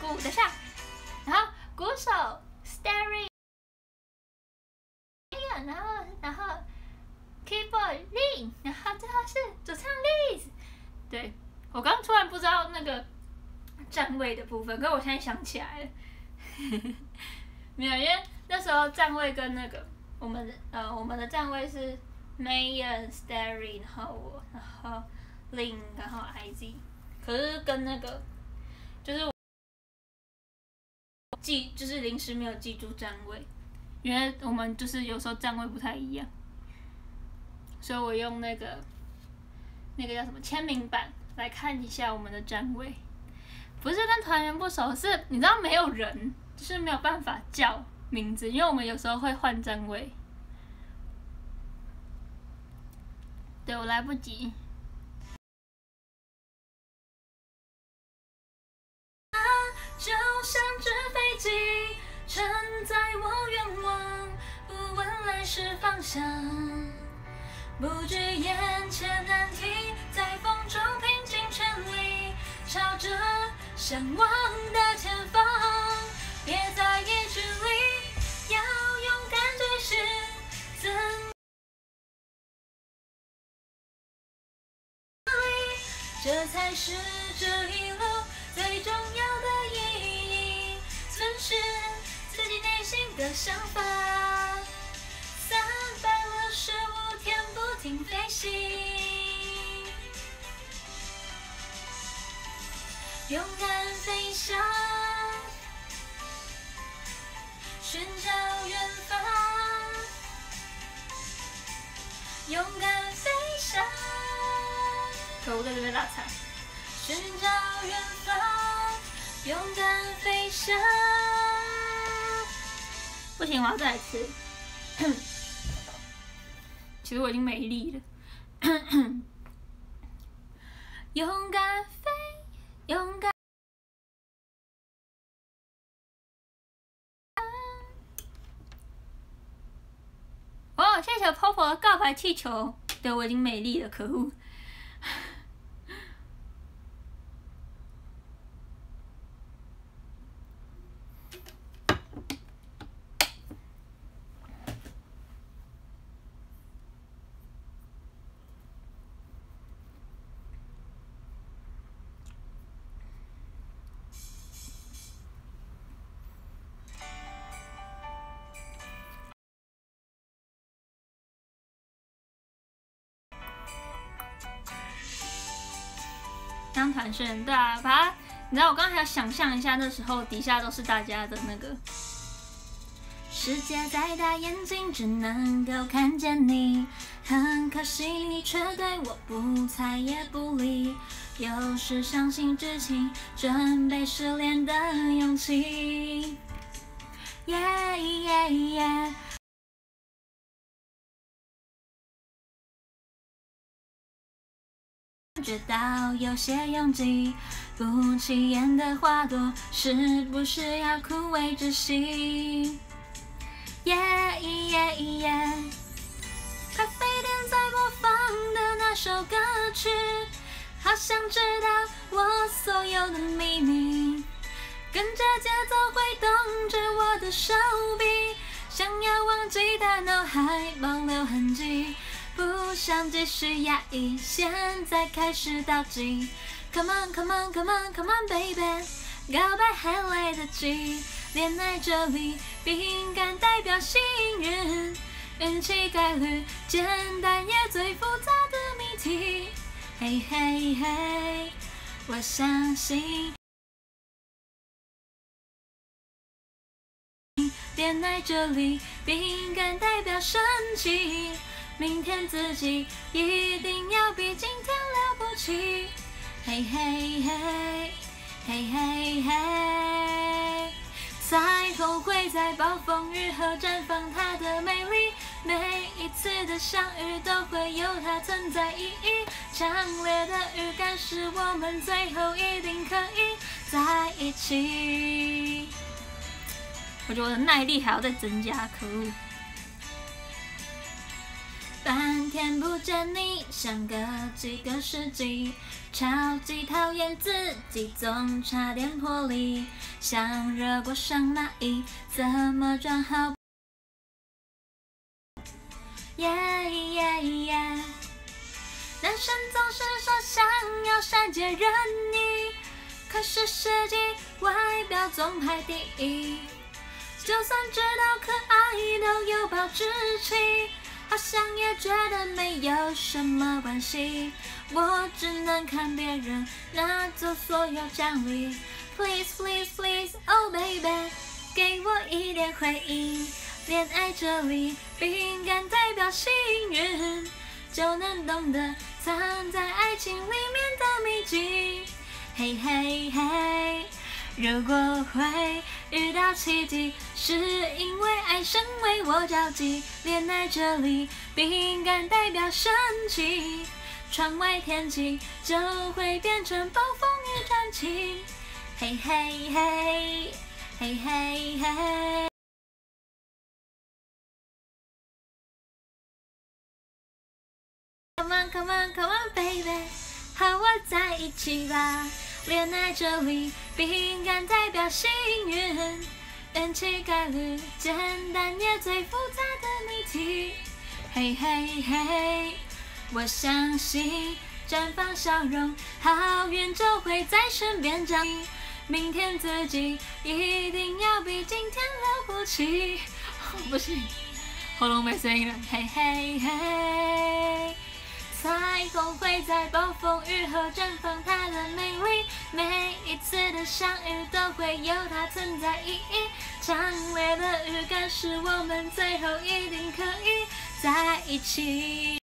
鼓等下，然后鼓手 Starry，然后然后 Keyboard Lin，然后最后是主唱 Liz。对我刚突然不知道那个站位的部分，可我现在想起来了。没有，因为那时候站位跟那个我们呃我们的站位是 Mayan Starry，然后我，然后 Lin，然后 IZ，可是跟那个就是记就是临时没有记住站位，因为我们就是有时候站位不太一样，所以我用那个那个叫什么签名板来看一下我们的站位，不是跟团员不熟，是你知道没有人。就是没有办法叫名字，因为我们有时候会换站位。对我来不及。就像纸飞机，承载我愿望，不问来时方向，不惧眼前难题，在风中拼尽全力，朝着向往的前方。别在意距离，要勇敢追寻，怎这才是这一路最重要的想法，三百六十五天不停飞行，勇敢飞翔。寻找远方，勇敢飞翔。可恶，在这边拉踩。寻找远方，勇敢飞翔。不行，我要再来一次。其实我已经没力了。勇敢飞，勇敢。哦，谢谢婆婆告白气球，对我已经美丽了，可恶。当团炫，对啊，把它，你知道我刚刚还要想象一下，那时候底下都是大家的那个。世界再大，眼睛只能够看见你，很可惜你却对我不睬也不理。有时伤心之情，准备失恋的勇气。耶耶耶。觉到有些拥挤，不起眼的花朵是不是要枯萎窒息？耶耶耶！咖啡店在播放的那首歌曲，好想知道我所有的秘密，跟着节奏挥动着我的手臂，想要忘记的脑海保留痕迹。不想继续压抑，现在开始倒计。Come on, come on, come on, come on, baby，告白还来得及。恋爱这里，饼干代表幸运，运气概率，简单也最复杂的谜题。嘿嘿嘿，我相信。恋爱这里，饼干代表神奇。明天自己一定要比今天了不起，嘿嘿嘿，嘿嘿嘿。彩虹会在暴风雨后绽放它的美丽，每一次的相遇都会有它存在意义。强烈的预感是我们最后一定可以在一起。我觉得我的耐力还要再增加，可恶。半天不见你，相隔几个世纪，超级讨厌自己，总差点破例，想热锅上蚂蚁，怎么转好？耶耶耶！男生总是说想要善解人意，可是实际外表总排第一。就算知道可爱都有保质期，好像也觉得没有什么关系。我只能看别人拿走所有奖励。Please please please oh baby，给我一点回应。恋爱这里，饼干代表幸运，就能懂得藏在爱情里面的秘籍。嘿嘿嘿，如果会遇到奇迹，是因为爱神为我着急。恋爱这里，饼干代表神奇，窗外天气就会变成暴风雨转晴。嘿嘿嘿，嘿嘿嘿。Come on, come on, come on, baby，和我在一起吧。恋爱这里，饼干代表幸运，运气概率，简单也最复杂的谜题。嘿嘿嘿，我相信绽放笑容，好运就会在身边降临。明天自己一定要比今天了不起。不行，喉咙没声音了。嘿嘿嘿。彩虹会在暴风雨后绽放它的美丽，每一次的相遇都会有它存在意义。强烈的预感是我们最后一定可以在一起。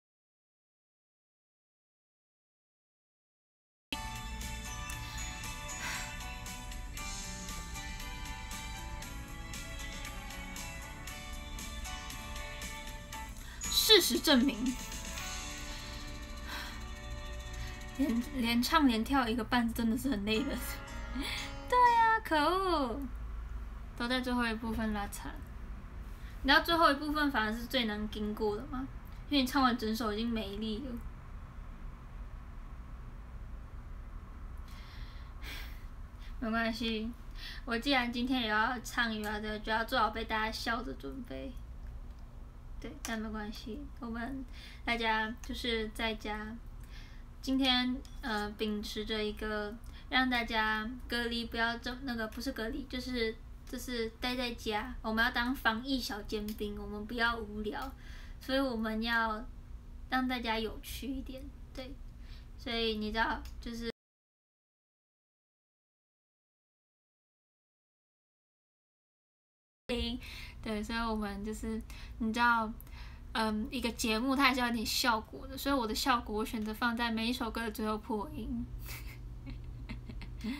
事实证明。连连唱连跳一个半，真的是很累的。对呀，可恶，都在最后一部分拉惨。你知道最后一部分反而是最难经过的吗？因为你唱完整首已经没力了。没关系，我既然今天也要唱一的，就要做好被大家笑的准备。对，但没关系，我们大家就是在家。今天呃，秉持着一个让大家隔离不要这那个不是隔离，就是就是待在家，我们要当防疫小尖兵，我们不要无聊，所以我们要让大家有趣一点，对，所以你知道就是，对，所以我们就是你知道。嗯，一个节目它还是要点效果的，所以我的效果我选择放在每一首歌的最后破音。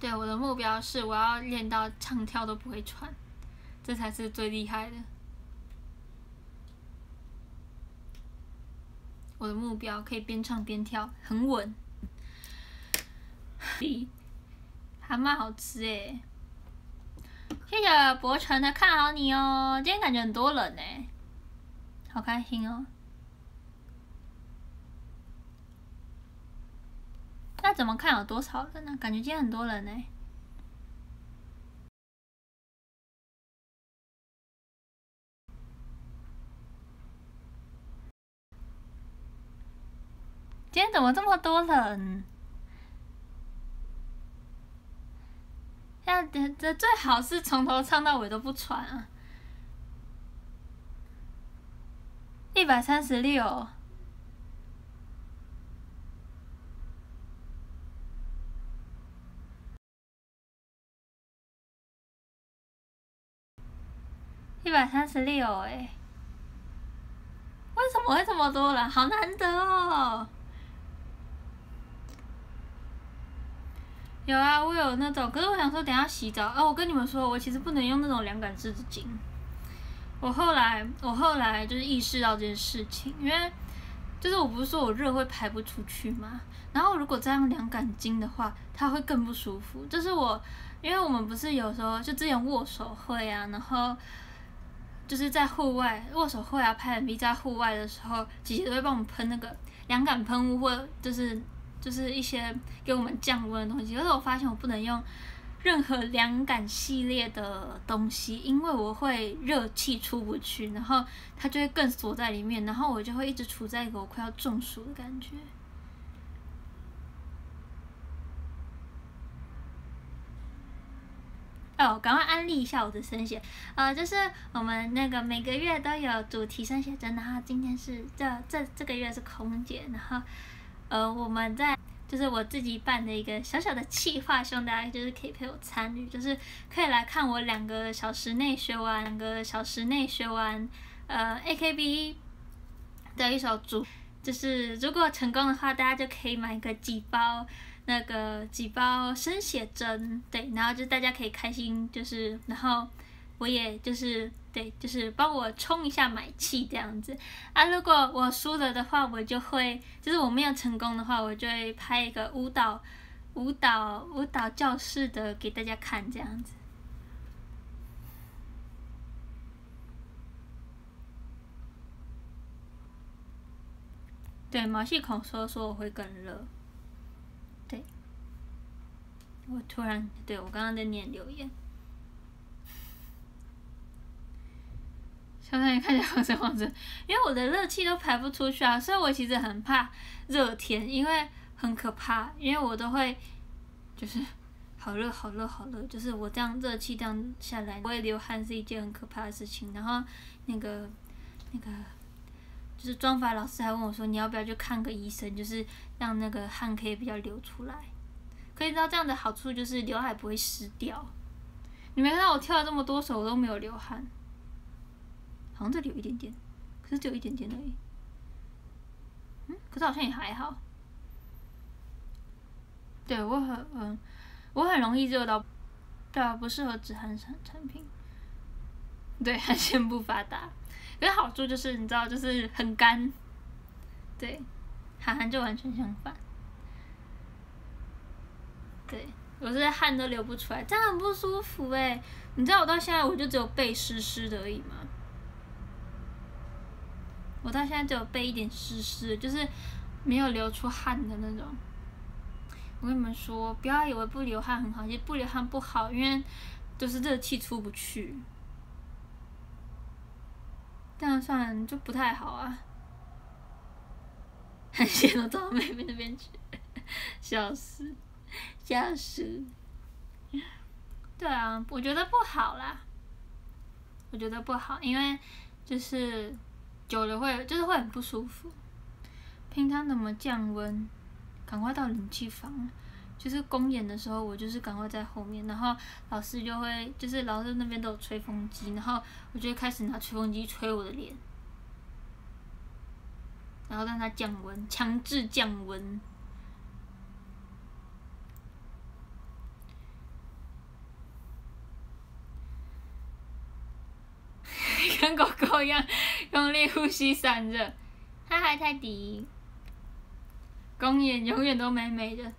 对，我的目标是我要练到唱跳都不会喘，这才是最厉害的。我的目标可以边唱边跳，很稳。还蛮好吃诶。谢谢博成的看好你哦，今天感觉很多人呢，好开心哦。那怎么看有多少人呢？感觉今天很多人呢。今天怎么这么多人？要这这最好是从头唱到尾都不喘啊！一百三十六，一百三十六哎！为什么会这么多人？好难得哦！有啊，我有那种，可是我想说等下洗澡哦。我跟你们说，我其实不能用那种凉感湿纸巾。我后来，我后来就是意识到这件事情，因为就是我不是说我热会排不出去嘛。然后如果这样凉感巾的话，它会更不舒服。就是我，因为我们不是有时候就之前握手会啊，然后就是在户外握手会啊拍 MV 在户外的时候，姐姐都会帮我们喷那个凉感喷雾，或就是就是一些给我们降温的东西。可是我发现我不能用任何凉感系列的东西，因为我会热气出不去，然后它就会更锁在里面，然后我就会一直处在一个我快要中暑的感觉。哦，赶快安利一下我的声写，呃，就是我们那个每个月都有主题声写真，然后今天是这这这个月是空姐，然后呃我们在就是我自己办的一个小小的企划，希望大家就是可以陪我参与，就是可以来看我两个小时内学完，两个小时内学完呃 AKB 的一首主，就是如果成功的话，大家就可以买个几包。那个几包生写真，对，然后就大家可以开心，就是，然后我也就是，对，就是帮我充一下买气这样子啊。如果我输了的话，我就会，就是我没有成功的话，我就会拍一个舞蹈舞蹈舞蹈教室的给大家看这样子。对，毛细孔说说我会更热。对我突然，对我刚刚在念留言，刚才你看起来黄色黄色，因为我的热气都排不出去啊，所以我其实很怕热天，因为很可怕，因为我都会就是好热好热好热，就是我这样热气这样下来，我会流汗是一件很可怕的事情。然后那个那个就是妆发老师还问我说，你要不要去看个医生，就是让那个汗可以比较流出来。可以知道这样的好处就是刘海不会湿掉。你没看到我跳了这么多首我都没有流汗，好像这里有一点点，可是只有一点点而已。嗯，可是好像也还好。对我很嗯，我很容易热到，对啊，不适合止汗产产品。对，汗腺不发达，可是好处就是你知道，就是很干。对，韩寒就完全相反。对，我是汗都流不出来，这样很不舒服哎。你知道我到现在我就只有背湿湿的而已吗？我到现在只有背一点湿湿，就是没有流出汗的那种。我跟你们说，不要以为不流汗很好，其实不流汗不好，因为就是热气出不去，这样算就不太好啊。汗腺都到妹妹那边去，笑死。笑死！对啊，我觉得不好啦。我觉得不好，因为就是久了会就是会很不舒服。平常怎么降温？赶快到冷气房。就是公演的时候，我就是赶快在后面，然后老师就会就是老师那边都有吹风机，然后我就开始拿吹风机吹我的脸，然后让它降温，强制降温。跟狗狗一样用力呼吸散热，它还太低。公演永远都美美的，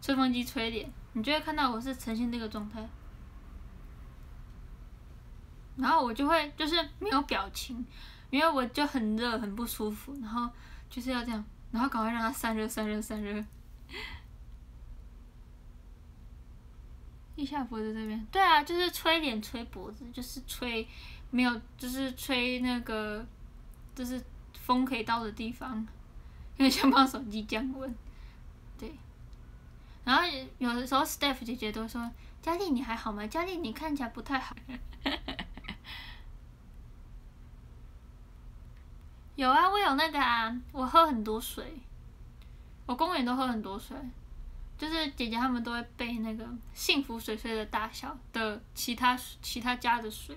吹风机吹脸，你就会看到我是呈现这个状态。然后我就会就是没有表情，因为我就很热很不舒服，然后就是要这样，然后赶快让它散热散热散热。一下脖子这边，对啊，就是吹脸吹脖子，就是吹。没有，就是吹那个，就是风可以到的地方，因为想把手机降温，对。然后有的时候，staff 姐姐都说：“佳丽你还好吗？佳丽你看起来不太好。”有啊，我有那个啊，我喝很多水，我公园都喝很多水，就是姐姐他们都会备那个幸福水水的大小的其他其他家的水。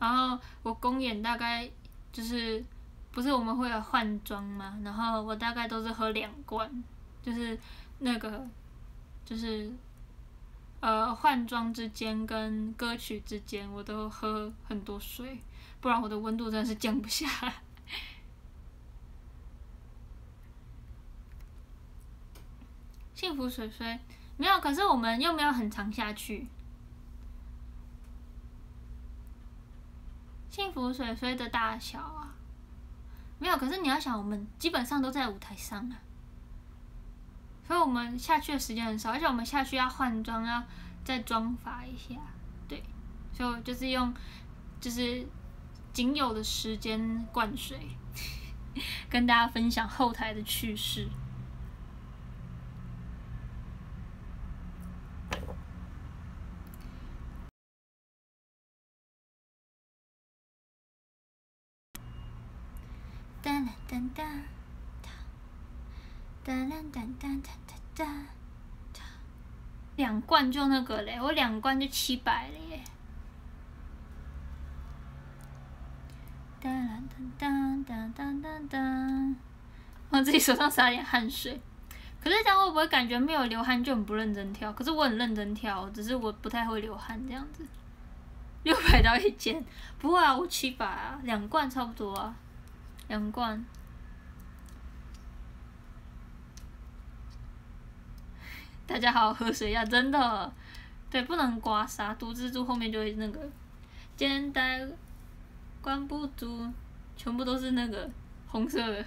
然后我公演大概就是，不是我们会有换装嘛？然后我大概都是喝两罐，就是那个，就是呃换装之间跟歌曲之间，我都喝很多水，不然我的温度真的是降不下。幸福水水没有，可是我们又没有很长下去。幸福水水的大小啊，没有。可是你要想，我们基本上都在舞台上啊，所以我们下去的时间很少，而且我们下去要换装，要再妆发一下，对，所以就是用就是仅有的时间灌水，跟大家分享后台的趣事。哒啦哒哒哒，哒啦哒哒哒哒哒，两罐就那个嘞，我两罐就七百了耶。哒啦哒哒哒哒哒哒，往自己手上洒点汗水。可是这样会不会感觉没有流汗就很不认真跳？可是我很认真跳，只是我不太会流汗这样子。六百到一件，不会啊，我七百啊，两罐差不多啊。两罐，大家好喝水呀！真的，对，不能刮痧，毒蜘蛛后面就会那个，肩带关不住，全部都是那个红色的。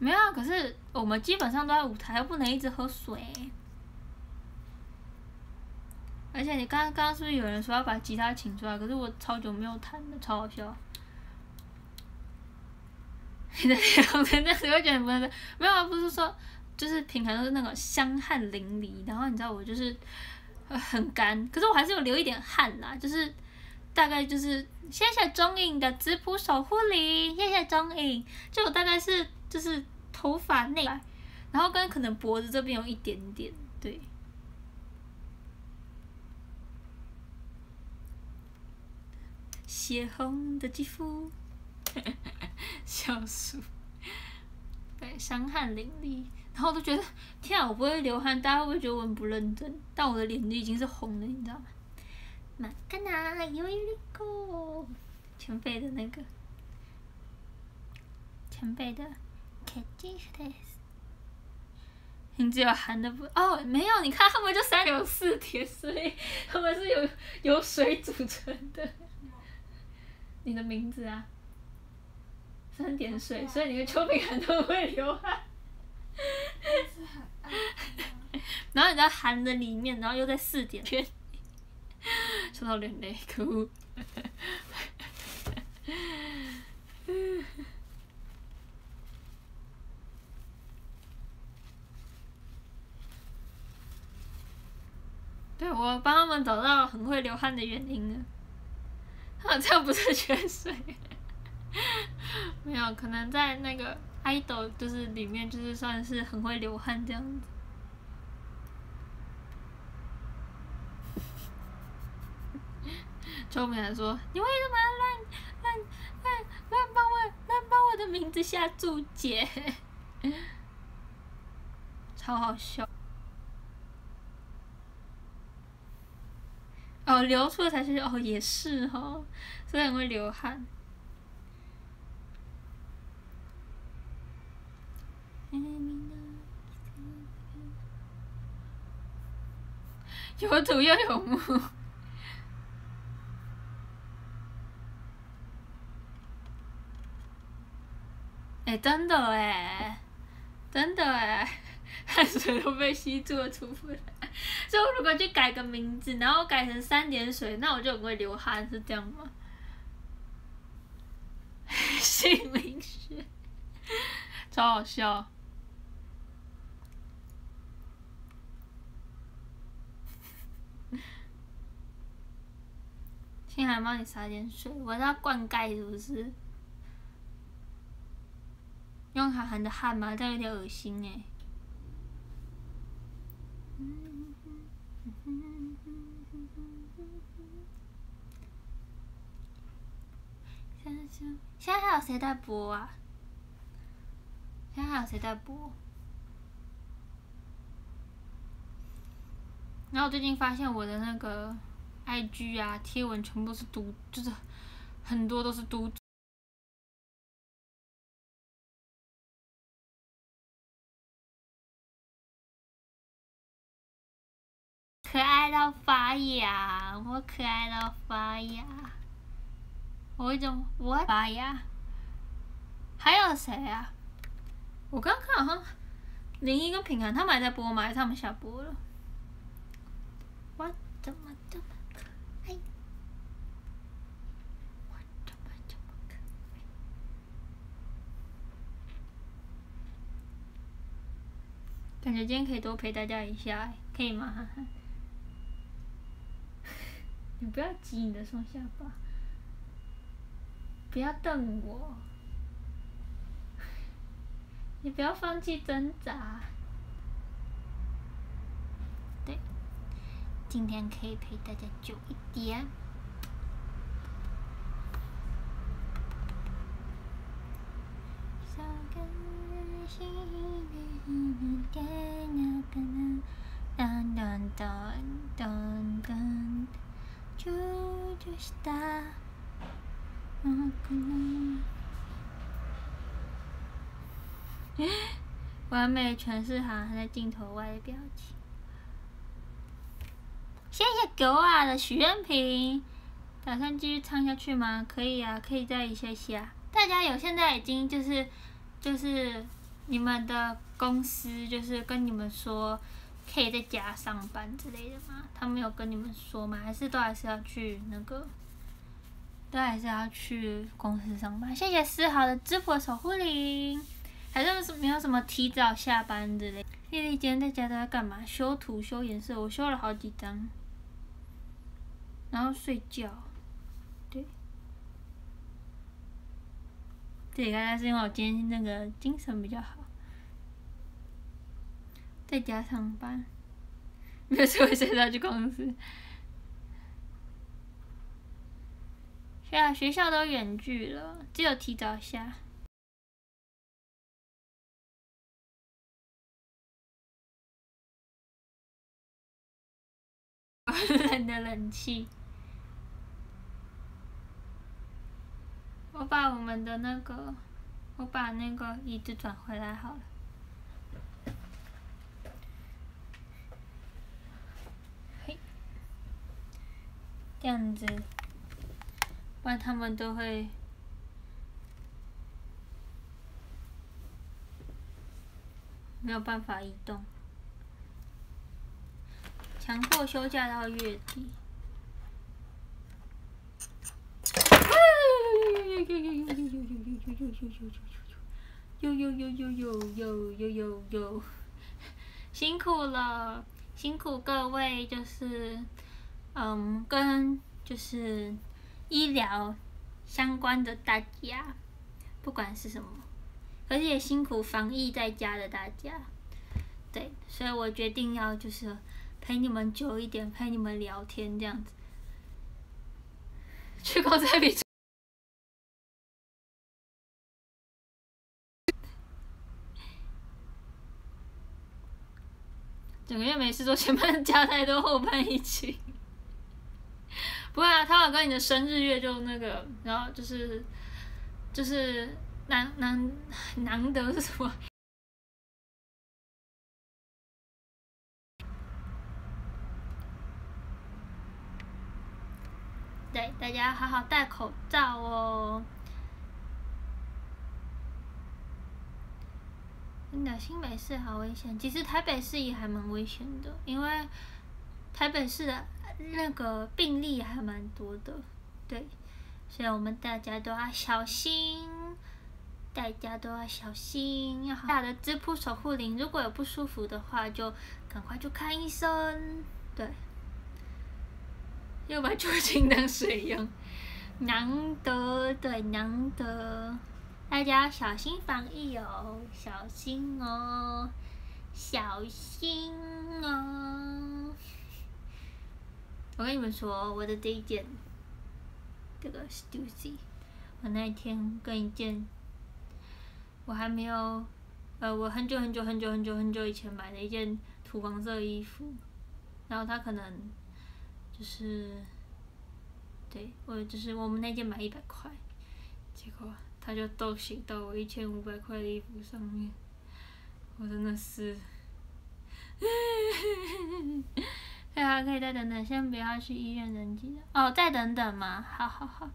没有啊，可是我们基本上都在舞台，又不能一直喝水。而且你刚刚是不是有人说要把吉他请出来？可是我超久没有弹了，超好笑。你的脸红成这样子，会觉得不是？没有啊，不是说就是平常都是那种香汗淋漓，然后你知道我就是很干，可是我还是有流一点汗啦，就是大概就是谢谢钟影的质朴守护灵，谢谢钟影，就我大概是就是头发内，然后跟可能脖子这边有一点点，对。血红的肌肤，笑死！对，伤汗淋漓，然后我都觉得，天啊，我不会流汗，大家会不会觉得我很不认真？但我的脸已经是红的，你知道吗？马卡纳有一个前辈的那个，前辈的 k a t i 名字有含的不？哦，没有，你看他们就三有四铁，所以他们是有有水组成的。你的名字啊，三点水，所以你的秋饼很多会流汗。然后你在寒的里面，然后又在四点圈，说到流泪，可恶。对我帮他们找到很会流汗的原因了。好像不是缺水，没有，可能在那个 idol 就是里面，就是算是很会流汗这样子。周明还说：“你为什么要乱乱乱乱帮我乱帮我的名字下注解？” 超好笑。哦，流出来才是哦，也是哈，所以很会流汗。有土又有木。哎，真的哎，真的哎，汗水都被吸住了，出不来。所以，我如果去改个名字，然后改成三点水，那我就不会流汗，是这样吗？姓名学，超好笑。青海帮你洒点水，我要灌溉是不是？用韩寒的汗吗？这样有点恶心哎。现在还有谁在播啊？现在还有谁在播？然后最近发现我的那个 IG 啊贴文全部都是读，就是很多都是读。到发芽，我可爱到发芽，我怎么我发芽？还有谁啊？我刚看好像林一跟平涵他们还在播吗？还是他们下播了？我怎么这么可爱？我怎么这么可爱？感觉今天可以多陪大家一下，可以吗？你不要挤你的双下巴，不要瞪我，你不要放弃挣扎。对，今天可以陪大家久一点。完美诠释哈在镜头外的表情。谢谢狗啊的许愿瓶，打算继续唱下去吗？可以啊，可以再一下下。大家有现在已经就是就是你们的公司就是跟你们说可以在家上班之类的吗？他们有跟你们说吗？还是都还是要去那个？都还是要去公司上班。谢谢丝毫的支付守护灵，还是没有什么提早下班之类。丽丽今天在家都在干嘛？修图、修颜色，我修了好几张。然后睡觉，对。对，刚才是因为我今天那个精神比较好，在家上班，没有说现在去公司。对啊，学校都远距了，只有提早下。冷的冷气。我把我们的那个，我把那个椅子转回来好了。这样子。不然他们都会没有办法移动，强迫休假到月底。呦呦呦呦呦呦呦呦呦，辛苦了，辛苦各位，就是嗯，跟就是。医疗相关的大家，不管是什么，而且辛苦防疫在家的大家，对，所以我决定要就是陪你们久一点，陪你们聊天这样子。去公司比整个月没事做，前半加太多，后半一起。不会啊，他有跟你的生日月就那个，然后就是就是难难难得是什么？对，大家好好戴口罩哦。真的，新北市好危险，其实台北市也还蛮危险的，因为台北市的。那个病例还蛮多的，对，所以我们大家都要小心，大家都要小心。要大的支铺守护灵，如果有不舒服的话，就赶快去看医生。对，又把酒精当水用，难得对难得，大家要小心防疫哦，小心哦，小心哦。我跟你们说，我的这一件，这个 Stussy，我那一天跟一件，我还没有，呃，我很久很久很久很久很久以前买的一件土黄色衣服，然后他可能，就是，对，我就是我们那件买一百块，结果他就都写到我一千五百块的衣服上面，我真的是。对啊，可以再等等，先不要去医院人挤哦，再等等嘛，好好好，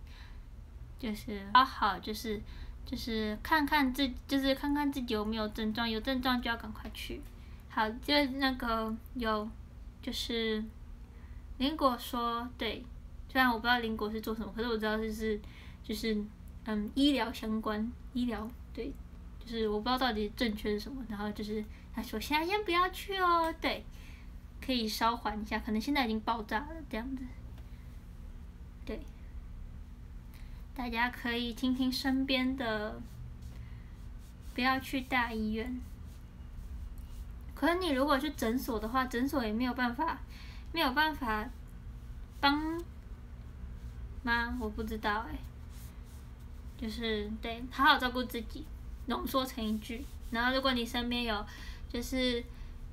就是好好就是就是看看自就是看看自己有没有症状，有症状就要赶快去。好，就那个有就是林果说对，虽然我不知道林果是做什么，可是我知道就是就是嗯医疗相关医疗对，就是我不知道到底正确是什么，然后就是他说现在先不要去哦，对。可以稍缓一下，可能现在已经爆炸了这样子。对，大家可以听听身边的，不要去大医院。可是你如果去诊所的话，诊所也没有办法，没有办法帮吗？我不知道哎。就是对，好好照顾自己，浓缩成一句。然后如果你身边有，就是。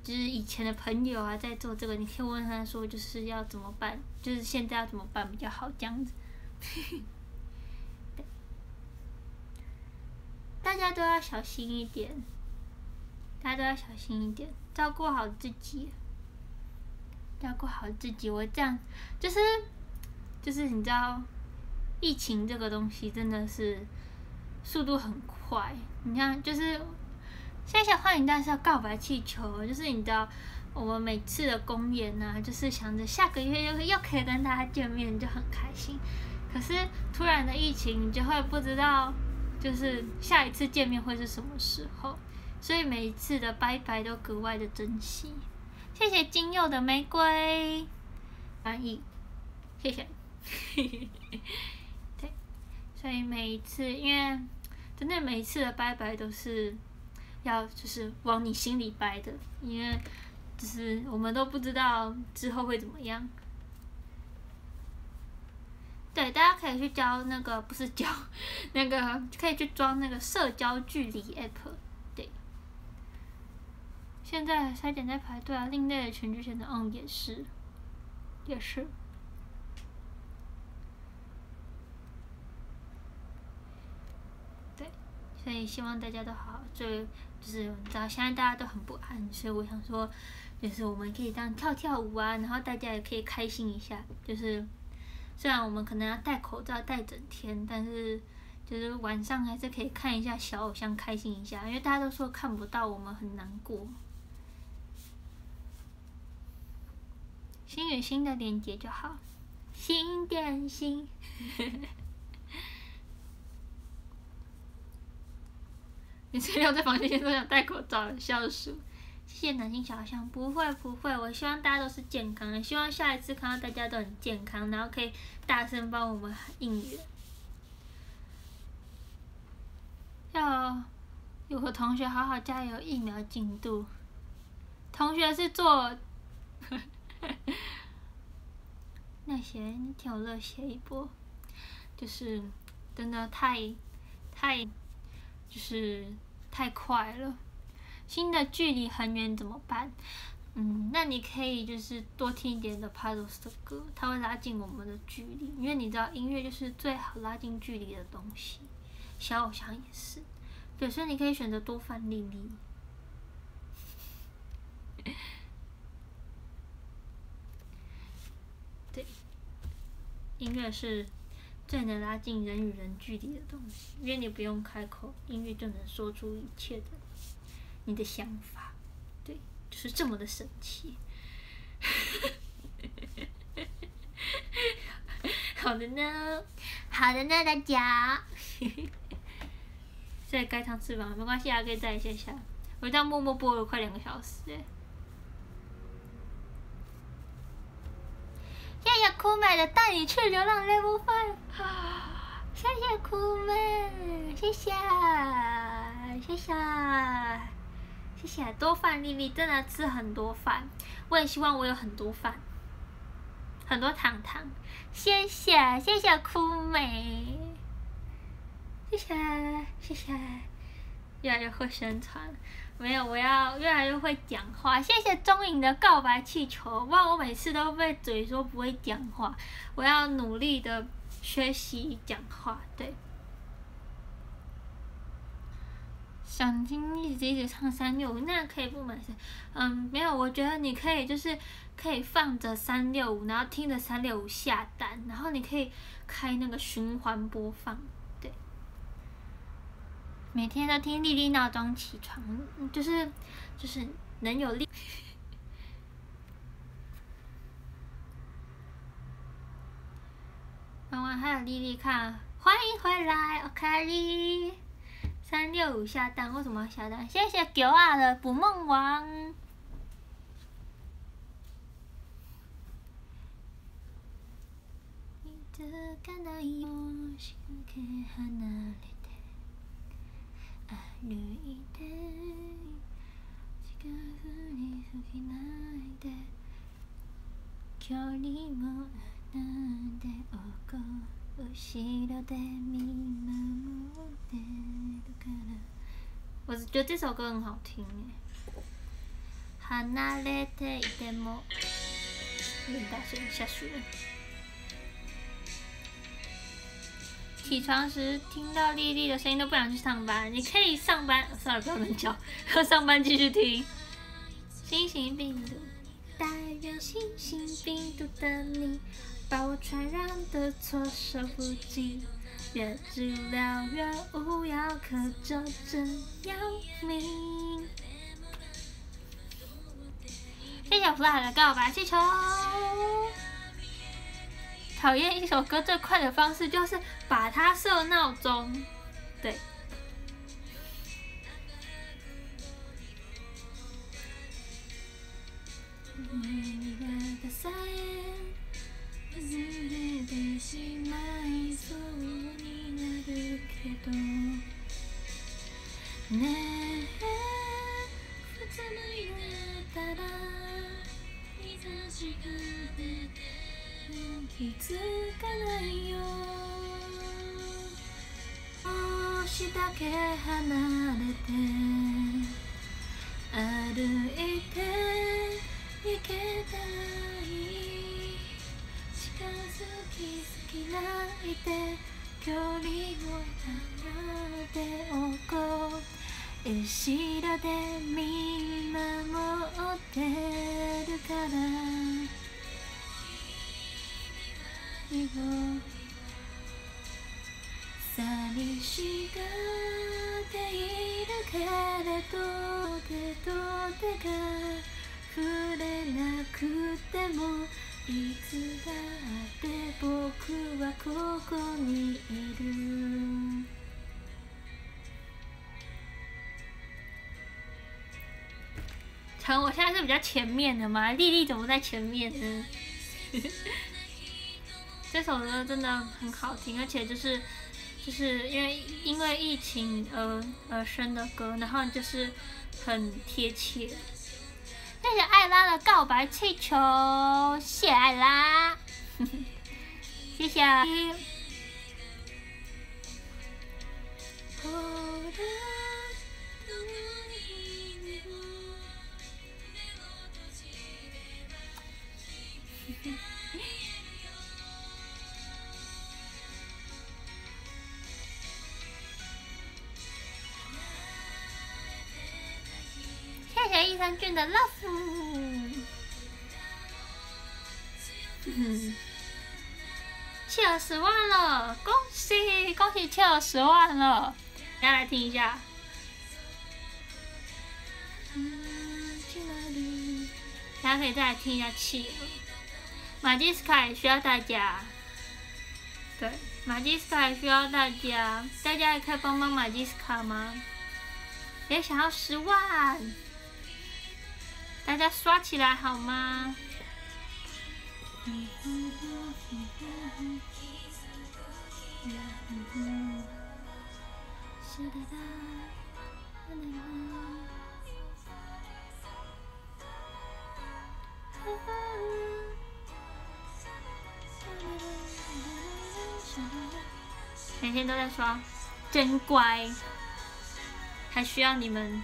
就是以前的朋友啊，在做这个，你可以问他说，就是要怎么办？就是现在要怎么办比较好？这样子，大家都要小心一点，大家都要小心一点，照顾好自己，照顾好自己。我这样，就是，就是你知道，疫情这个东西真的是速度很快。你看，就是。谢谢欢迎大家告白气球，就是你知道，我们每次的公演呢，就是想着下个月又又可以跟大家见面，就很开心。可是突然的疫情，你就会不知道，就是下一次见面会是什么时候，所以每一次的拜拜都格外的珍惜。谢谢金佑的玫瑰翻译，谢谢。对，所以每一次，因为真的每一次的拜拜都是。要就是往你心里掰的，因为就是我们都不知道之后会怎么样。对，大家可以去交那个，不是交 那个，可以去装那个社交距离 app。对，现在筛检在排队啊，另类的全聚选的，嗯，也是，也是。对，所以希望大家都好，最。就是你知道现在大家都很不安，所以我想说，就是我们可以这样跳跳舞啊，然后大家也可以开心一下。就是虽然我们可能要戴口罩戴整天，但是就是晚上还是可以看一下小偶像，开心一下。因为大家都说看不到我们很难过。心与心的连接就好，心点心。你只要在房间都想戴口罩，笑死。谢谢南京小象，不会不会，我希望大家都是健康的，希望下一次看到大家都很健康，然后可以大声帮我们应援。要有个同学好好加油，疫苗进度。同学是做 那些，你挺有热血一波，就是真的太太就是。太快了，新的距离很远怎么办？嗯，那你可以就是多听一点的 Puzzles 的歌，它会拉近我们的距离。因为你知道音乐就是最好拉近距离的东西，小偶像也是。对，所以你可以选择多范丽丽。对，音乐是。最能拉近人与人距离的东西，因为你不用开口，音乐就能说出一切的你的想法，对，就是这么的神奇。好的呢，好的呢，大家。在 该唱翅膀，没关系啊，可以再一下下。我这样默默播了快两个小时哎。谢谢酷妹的带你去流浪 level five，谢谢酷妹，谢谢，谢谢，谢谢多饭丽丽真的吃很多饭，我也希望我有很多饭，很多糖糖，谢谢谢谢酷妹，谢谢谢谢，越来越会宣传。没有，我要越来越会讲话。谢谢中影的告白气球，不然我每次都被嘴说不会讲话。我要努力的学习讲话，对。想听一直一直唱三六五，那可以不买。嗯，没有，我觉得你可以就是可以放着三六五，然后听着三六五下单，然后你可以开那个循环播放，每天都听丽丽闹钟起床，就是就是能有力。刚刚还有丽丽看，欢迎回来，OK。三六五下单，为什么要下单？谢谢九二的捕梦王。歩いて近づに過ぎないで距離もなんでおこ後ろで見守ってるから我觉得这首歌很好听離れていても。大声下雪。起床时听到丽丽的声音都不想去上班，你可以上班，算了，不要乱叫，要 上班继续听。新型病毒，带着新型病毒的你。把我传染的措手不及，越治疗越无药可救，真要命！谢谢 Fly 的告白气球。讨厌一首歌最快的方式就是把它设闹钟，对。気づかないよ。少しだけ離れて歩いて行けたらいいないで距離を離っておこう。後ろで見守ってるから。寂しがっているけれど手と手が触れなくてもいつだって僕はここにいる成，我现在是比较前面的吗？丽丽怎么在前面呢？这首歌真的很好听，而且就是就是因为因为疫情而而生的歌，然后就是很贴切。谢谢艾拉的告白气球，谢艾拉，谢谢。谢谢益生菌的 love，七了十万了，恭喜恭喜七了十万了！大家来听一下。大家可以再来听一下七了。马吉斯卡也需要大家，对，马吉斯卡也需要大家，大家也可以帮帮马吉斯卡吗？也想要十万。大家刷起来好吗？每天都在刷，真乖，还需要你们。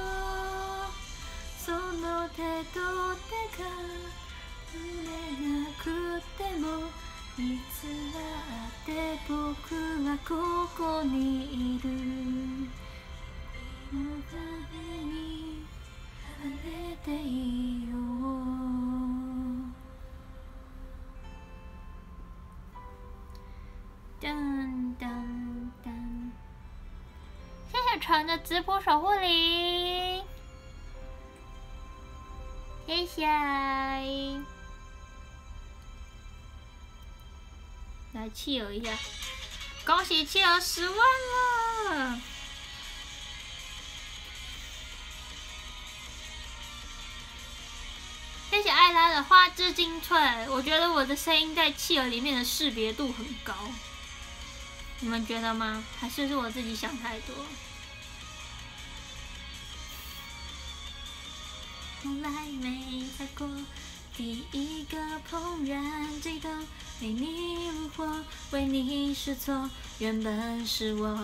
その手と手が触れなくてもいつだって僕はここにいる無駄に離れていよう噔噔噔，谢谢纯的直播守护灵， 谢谢。来气儿一下，恭喜气儿十万了！谢谢艾拉的花枝精粹，我觉得我的声音在气儿里面的识别度很高，你们觉得吗？还是是我自己想太多？从来没爱过，第一个怦然心动，为你如火，为你是错，原本是我。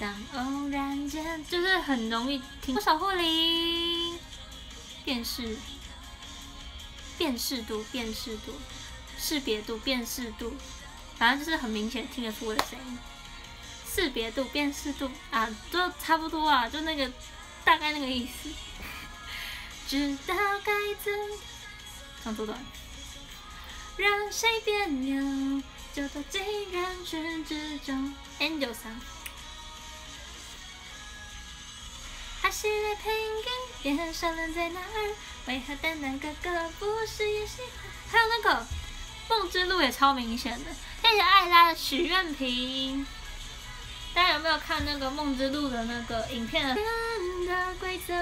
当偶然间，就是很容易听。守护理，辨识，辨识度，辨识度，识别度，辨识度，反正就是很明显听得出我的声音。识别度、辨识度啊，都差不多啊，就那个大概那个意思。知道该怎，唱多短，让谁别扭，就躲进人群之中。Angel 上。还是来拼音，别说人在哪儿，为何单单哥哥不是也喜欢？还有那个梦之路也超明显的，谢谢艾拉的许愿瓶。大家有没有看那个梦之路的那个影片呢？的规则，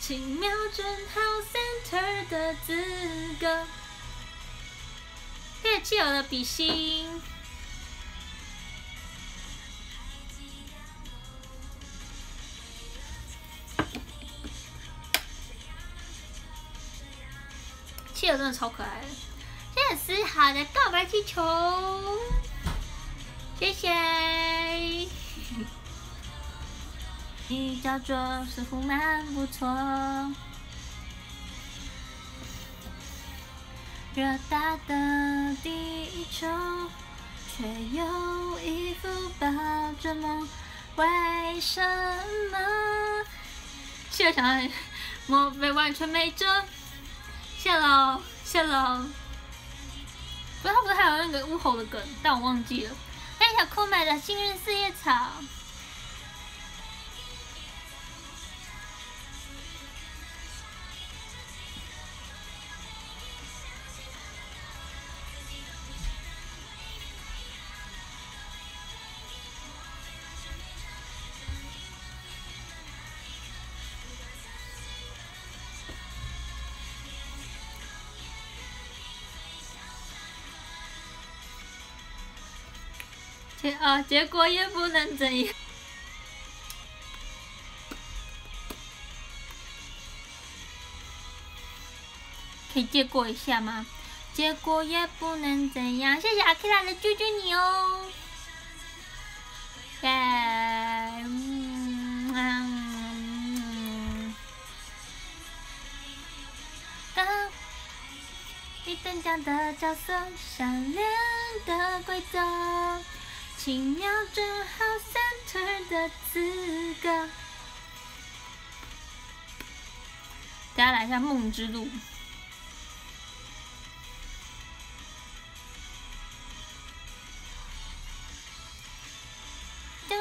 请瞄准好 center 的资格。谢谢汽油的比心。企鹅真的超可爱的，谢谢思豪的告白气球，谢谢。你叫做似乎蛮不错，热大的地球，却有一副抱着梦，为什么？企鹅想要莫非完全没辙？谢喽，谢喽。不是他不是还有那个乌猴的梗，但我忘记了。谢谢小酷买的幸运四叶草。结啊，结果也不能怎样。可以借过一下吗？结果也不能怎样。谢谢阿 K 拉的救救你哦。耶，嗯嗯。当一等奖的角色，闪亮的规则。请瞄准好 center 的资格。大家来一下梦之路。噔，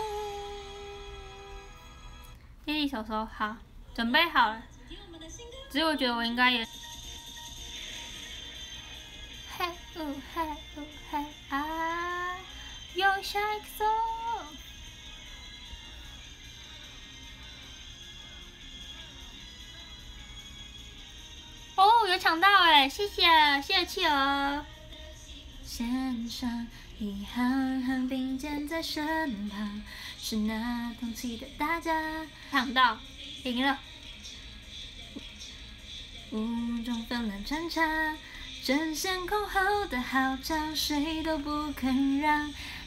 接力手手好，准备好了。只是我觉得我应该也。嘿呜嘿呜！哦，有抢到哎！谢谢，谢谢企鹅。并肩在身旁，是那同期的大家。抢到赢了，雾中纷乱穿插，争先恐后的号召，谁都不肯让。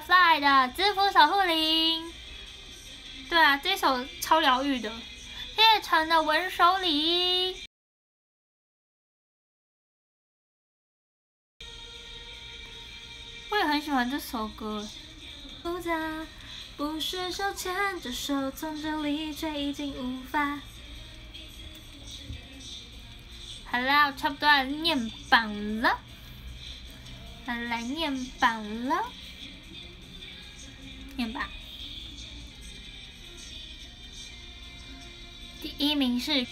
Fly 的知福守护灵。对啊，这首超疗愈的。谢谢陈的文手礼。我也很喜欢这首歌。复杂，不是手牵着手从这里，却已经无法。好啦，差不多要念榜了。来念榜了。念吧。第一名是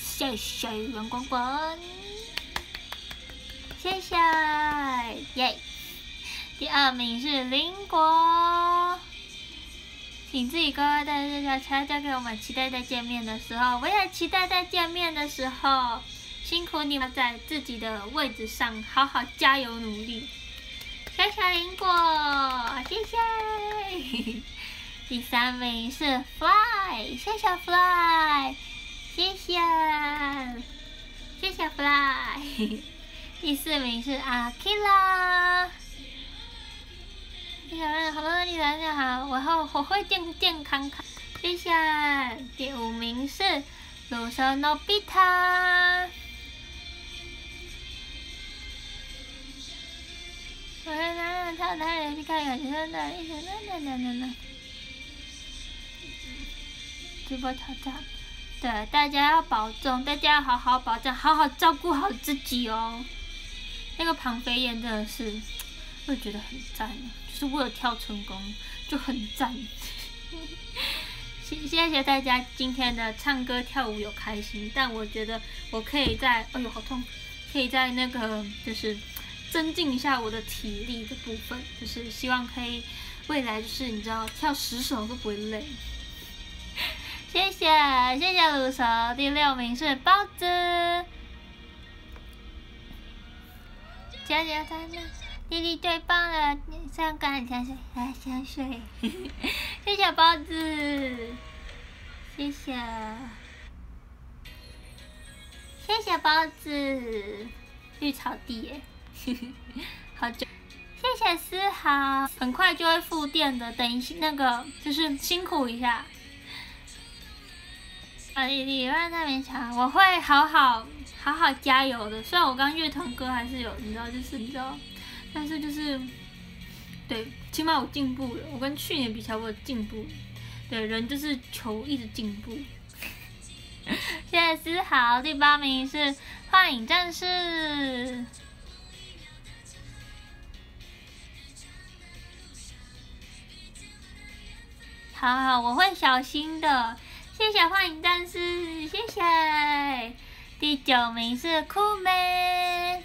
谢谢圆滚滚，谢谢，耶。第二名是林国，请自己乖乖带这条车交给我们，期待再见面的时候，我也期待再见面的时候，辛苦你们在自己的位置上好好加油努力。谢谢林果，谢谢。第三名是 Fly，谢谢 Fly，谢谢，谢谢 Fly。第四名是 Akira，。谢谢，好多女大家好，我好我会健健康康。谢谢。第五名是鲁蛇诺比塔。我看看他哪里去看看，去看哪里去？那那那那那。直播挑战，对大家要保重，大家要好好保重，好好照顾好自己哦。那个庞飞燕真的是，我觉得很赞。就是为了跳成功，就很赞。谢谢大家今天的唱歌跳舞有开心，但我觉得我可以在，哎呦好痛，可以在那个就是增进一下我的体力的部分，就是希望可以未来就是你知道跳十首都不会累。谢谢谢谢鲁蛇，第六名是包子，加加加加。弟弟最棒了，香港香水啊香水，谢谢包子，谢谢，谢谢包子，绿草地，好久，谢谢思豪，很快就会复电的，等一那个就是辛苦一下，啊弟弟让他勉强，我会好好好好加油的，虽然我刚乐团歌还是有，你知道就是你知道。但是就是，对，起码我进步了。我跟去年比起来，我有进步。对，人就是求一直进步。谢谢思豪，第八名是幻影战士。好好，我会小心的。谢谢幻影战士，谢谢。第九名是酷妹。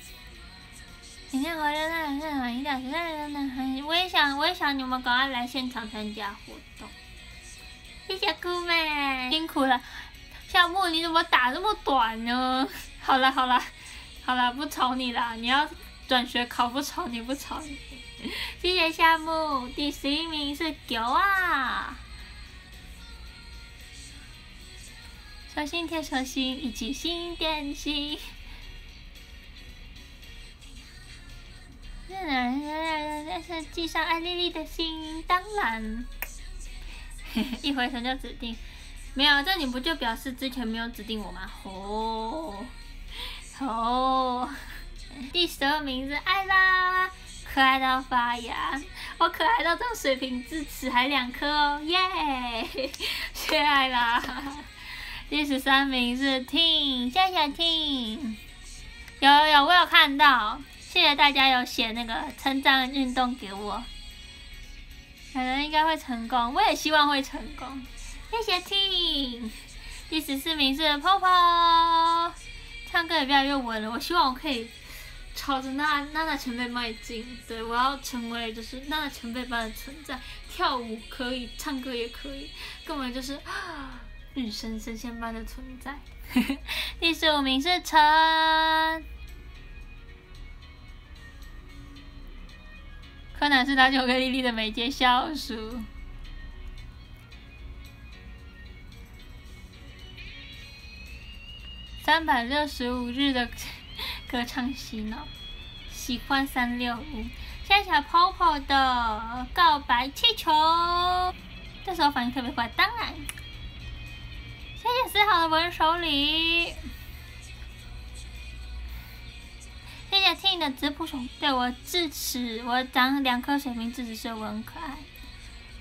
今天回来了，现场一点，现在人呢？我也想，我也想你们赶快来现场参加活动。谢谢酷妹，辛苦了。夏木，你怎么打这么短呢？好了好了，好了，不吵你了。你要转学考不吵你不吵你。谢谢夏木，第十一名是九啊。手心贴手心，一起心电心。但是系上爱丽丽的心，当然，一回神就指定，没有这你不就表示之前没有指定我吗？哦，哦，第十二名是艾拉，可爱到发芽，我可爱到这种水平智齿还两颗哦，耶，谢艾拉。第十三名是 Ting，谢谢 Ting，有有有，我有看到。谢谢大家有写那个称赞运动给我，可能应该会成功，我也希望会成功。谢谢 T，第十四名是 Popo，唱歌也越来越稳了，我希望我可以朝着娜娜娜前辈迈进，对我要成为就是娜娜前辈般的存在，跳舞可以，唱歌也可以，根本就是日神神仙般的存在。第十五名是陈。柯南是打九个莉莉的美节消暑。三百六十五日的歌唱洗脑，喜欢三六五。谢谢泡泡的告白气球，这时候反应特别快，当然。谢谢四号的文手礼。谢谢 T 的直扑熊，对我智齿，我长两颗水平智齿是我很可爱。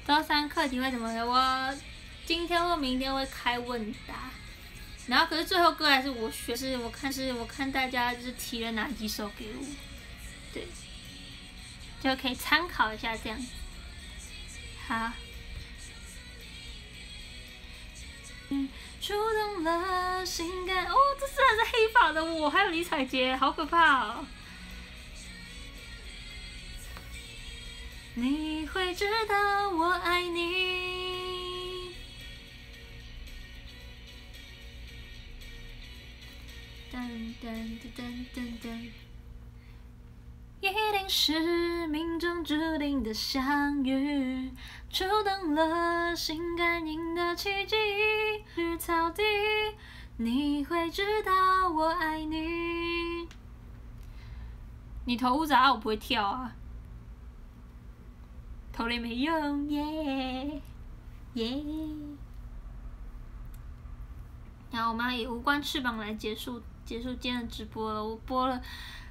周三课题会怎么？我今天或明天会开问答，然后可是最后歌还是我选，是我看是我看大家是提了哪几首给我，对，就可以参考一下这样。好。嗯，触动了心感。哦，这是是黑发的我，还有李彩洁，好可怕哦！你会知道我爱你。噔噔噔噔噔噔，一定是命中注定的相遇。触动了心感应的奇迹，绿草地，你会知道我爱你。你头咋我不会跳啊？头里没用耶耶。然后我们以无关翅膀来结束结束今天的直播了，我播了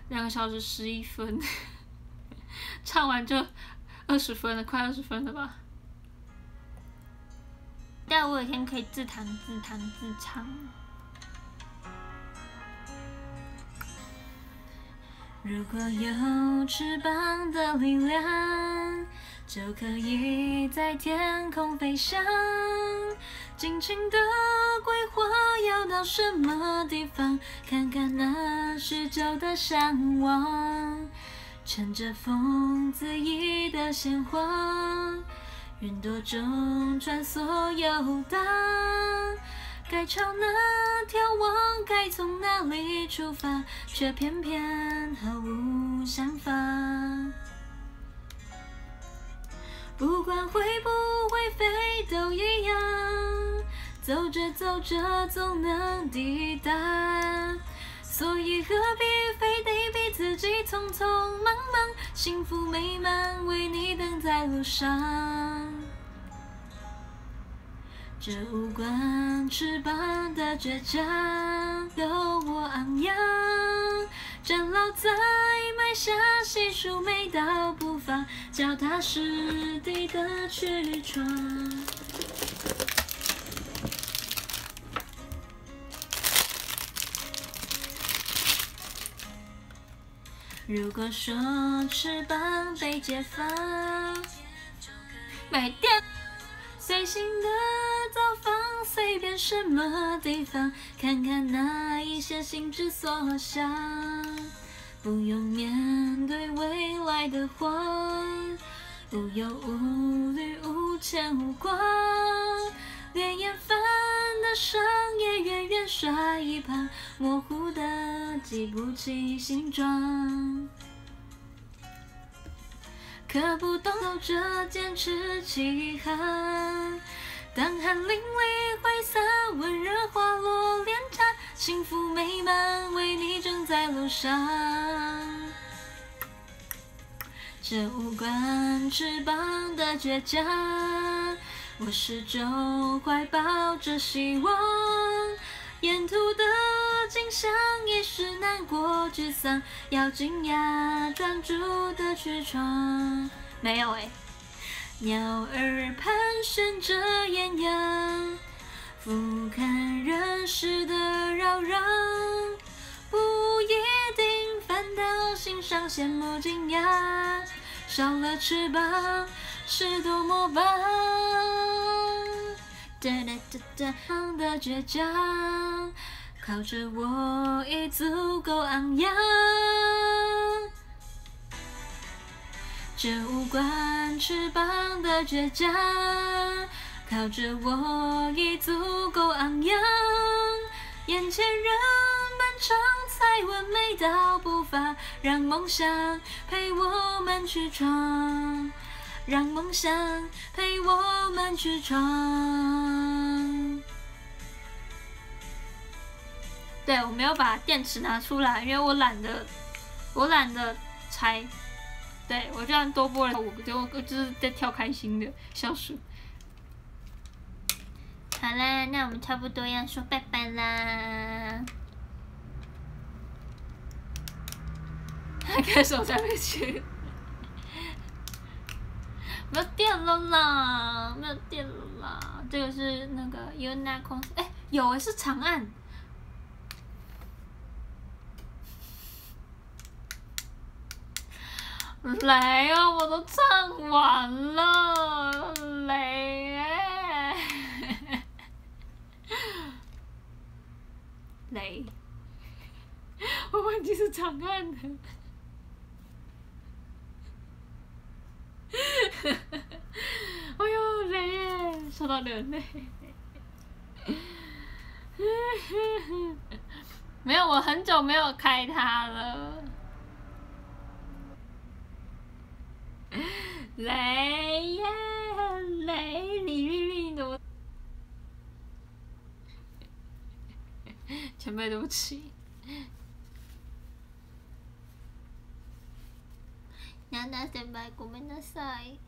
两个小时十一分，唱完就二十分了，快二十分了吧。但我有天可以自弹自弹自唱。如果有翅膀的力量，就可以在天空飞翔。尽情的规划要到什么地方，看看那许久的向往，乘着风恣意的鲜花。云朵中穿梭游荡，该朝哪条往，该从哪里出发，却偏偏毫无想法。不管会不会飞都一样，走着走着总能抵达。所以何必非得逼自己匆匆忙忙，幸福美满为你等在路上。这无关翅膀的倔强，由我昂扬，站牢在迈下细数每道步伐，脚踏实地的去闯。如果说翅膀被解放，买电，随心的走访，随便什么地方，看看那一些心之所向，不用面对未来的慌，无忧无虑，无牵无挂。连厌烦伤也远远甩一旁，模糊的记不起形状。可不懂走着坚持起航，当寒林里挥洒温热滑落脸颊，幸福美满为你正在路上。这无关翅膀的倔强。我始终怀抱着希望，沿途的景象也是难过沮丧，要惊讶专注的去闯。没有哎，鸟儿盘旋着艳阳，俯瞰人世的扰攘，不一定翻到心上。羡慕惊讶，少了翅膀是多么棒。哒哒哒哒的倔强，靠着我已足够昂扬。这无关翅膀的倔强，靠着我已足够昂扬。眼前人漫长才完美到步伐，让梦想陪我们去闯，让梦想陪我们去闯。对，我没有把电池拿出来，因为我懒得，我懒得拆。对我居然多播了五个，就就是在跳开心的小鼠。好啦，那我们差不多要说拜拜啦。开始我才没去，没有电了啦，没有电了啦。这个是那个 Unicon 哎，有是长按。雷啊！我都唱完了，雷哎，雷，我忘记是长按的，哎呦雷哎，说到流泪，没有，我很久没有开它了。雷呀雷，你你你怎么？前辈对不起。ナナ先輩ごめんなさい。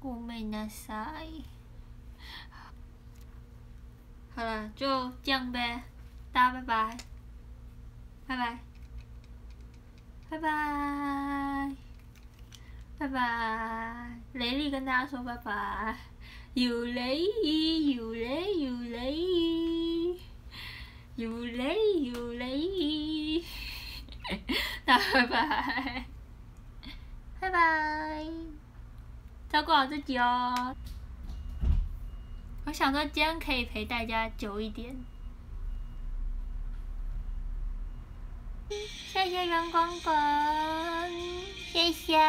ごめんなさい。好了，就这样呗，大家拜拜，拜拜，拜拜。拜拜，雷利跟大家说拜拜，有雷有雷有雷，有雷有雷，大家拜拜， 拜拜，照顾好自己哦。我想说今天可以陪大家久一点。谢谢阳光哥，谢谢。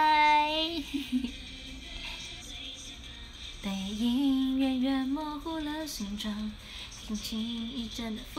背影远远模糊了形状，轻轻一阵的风。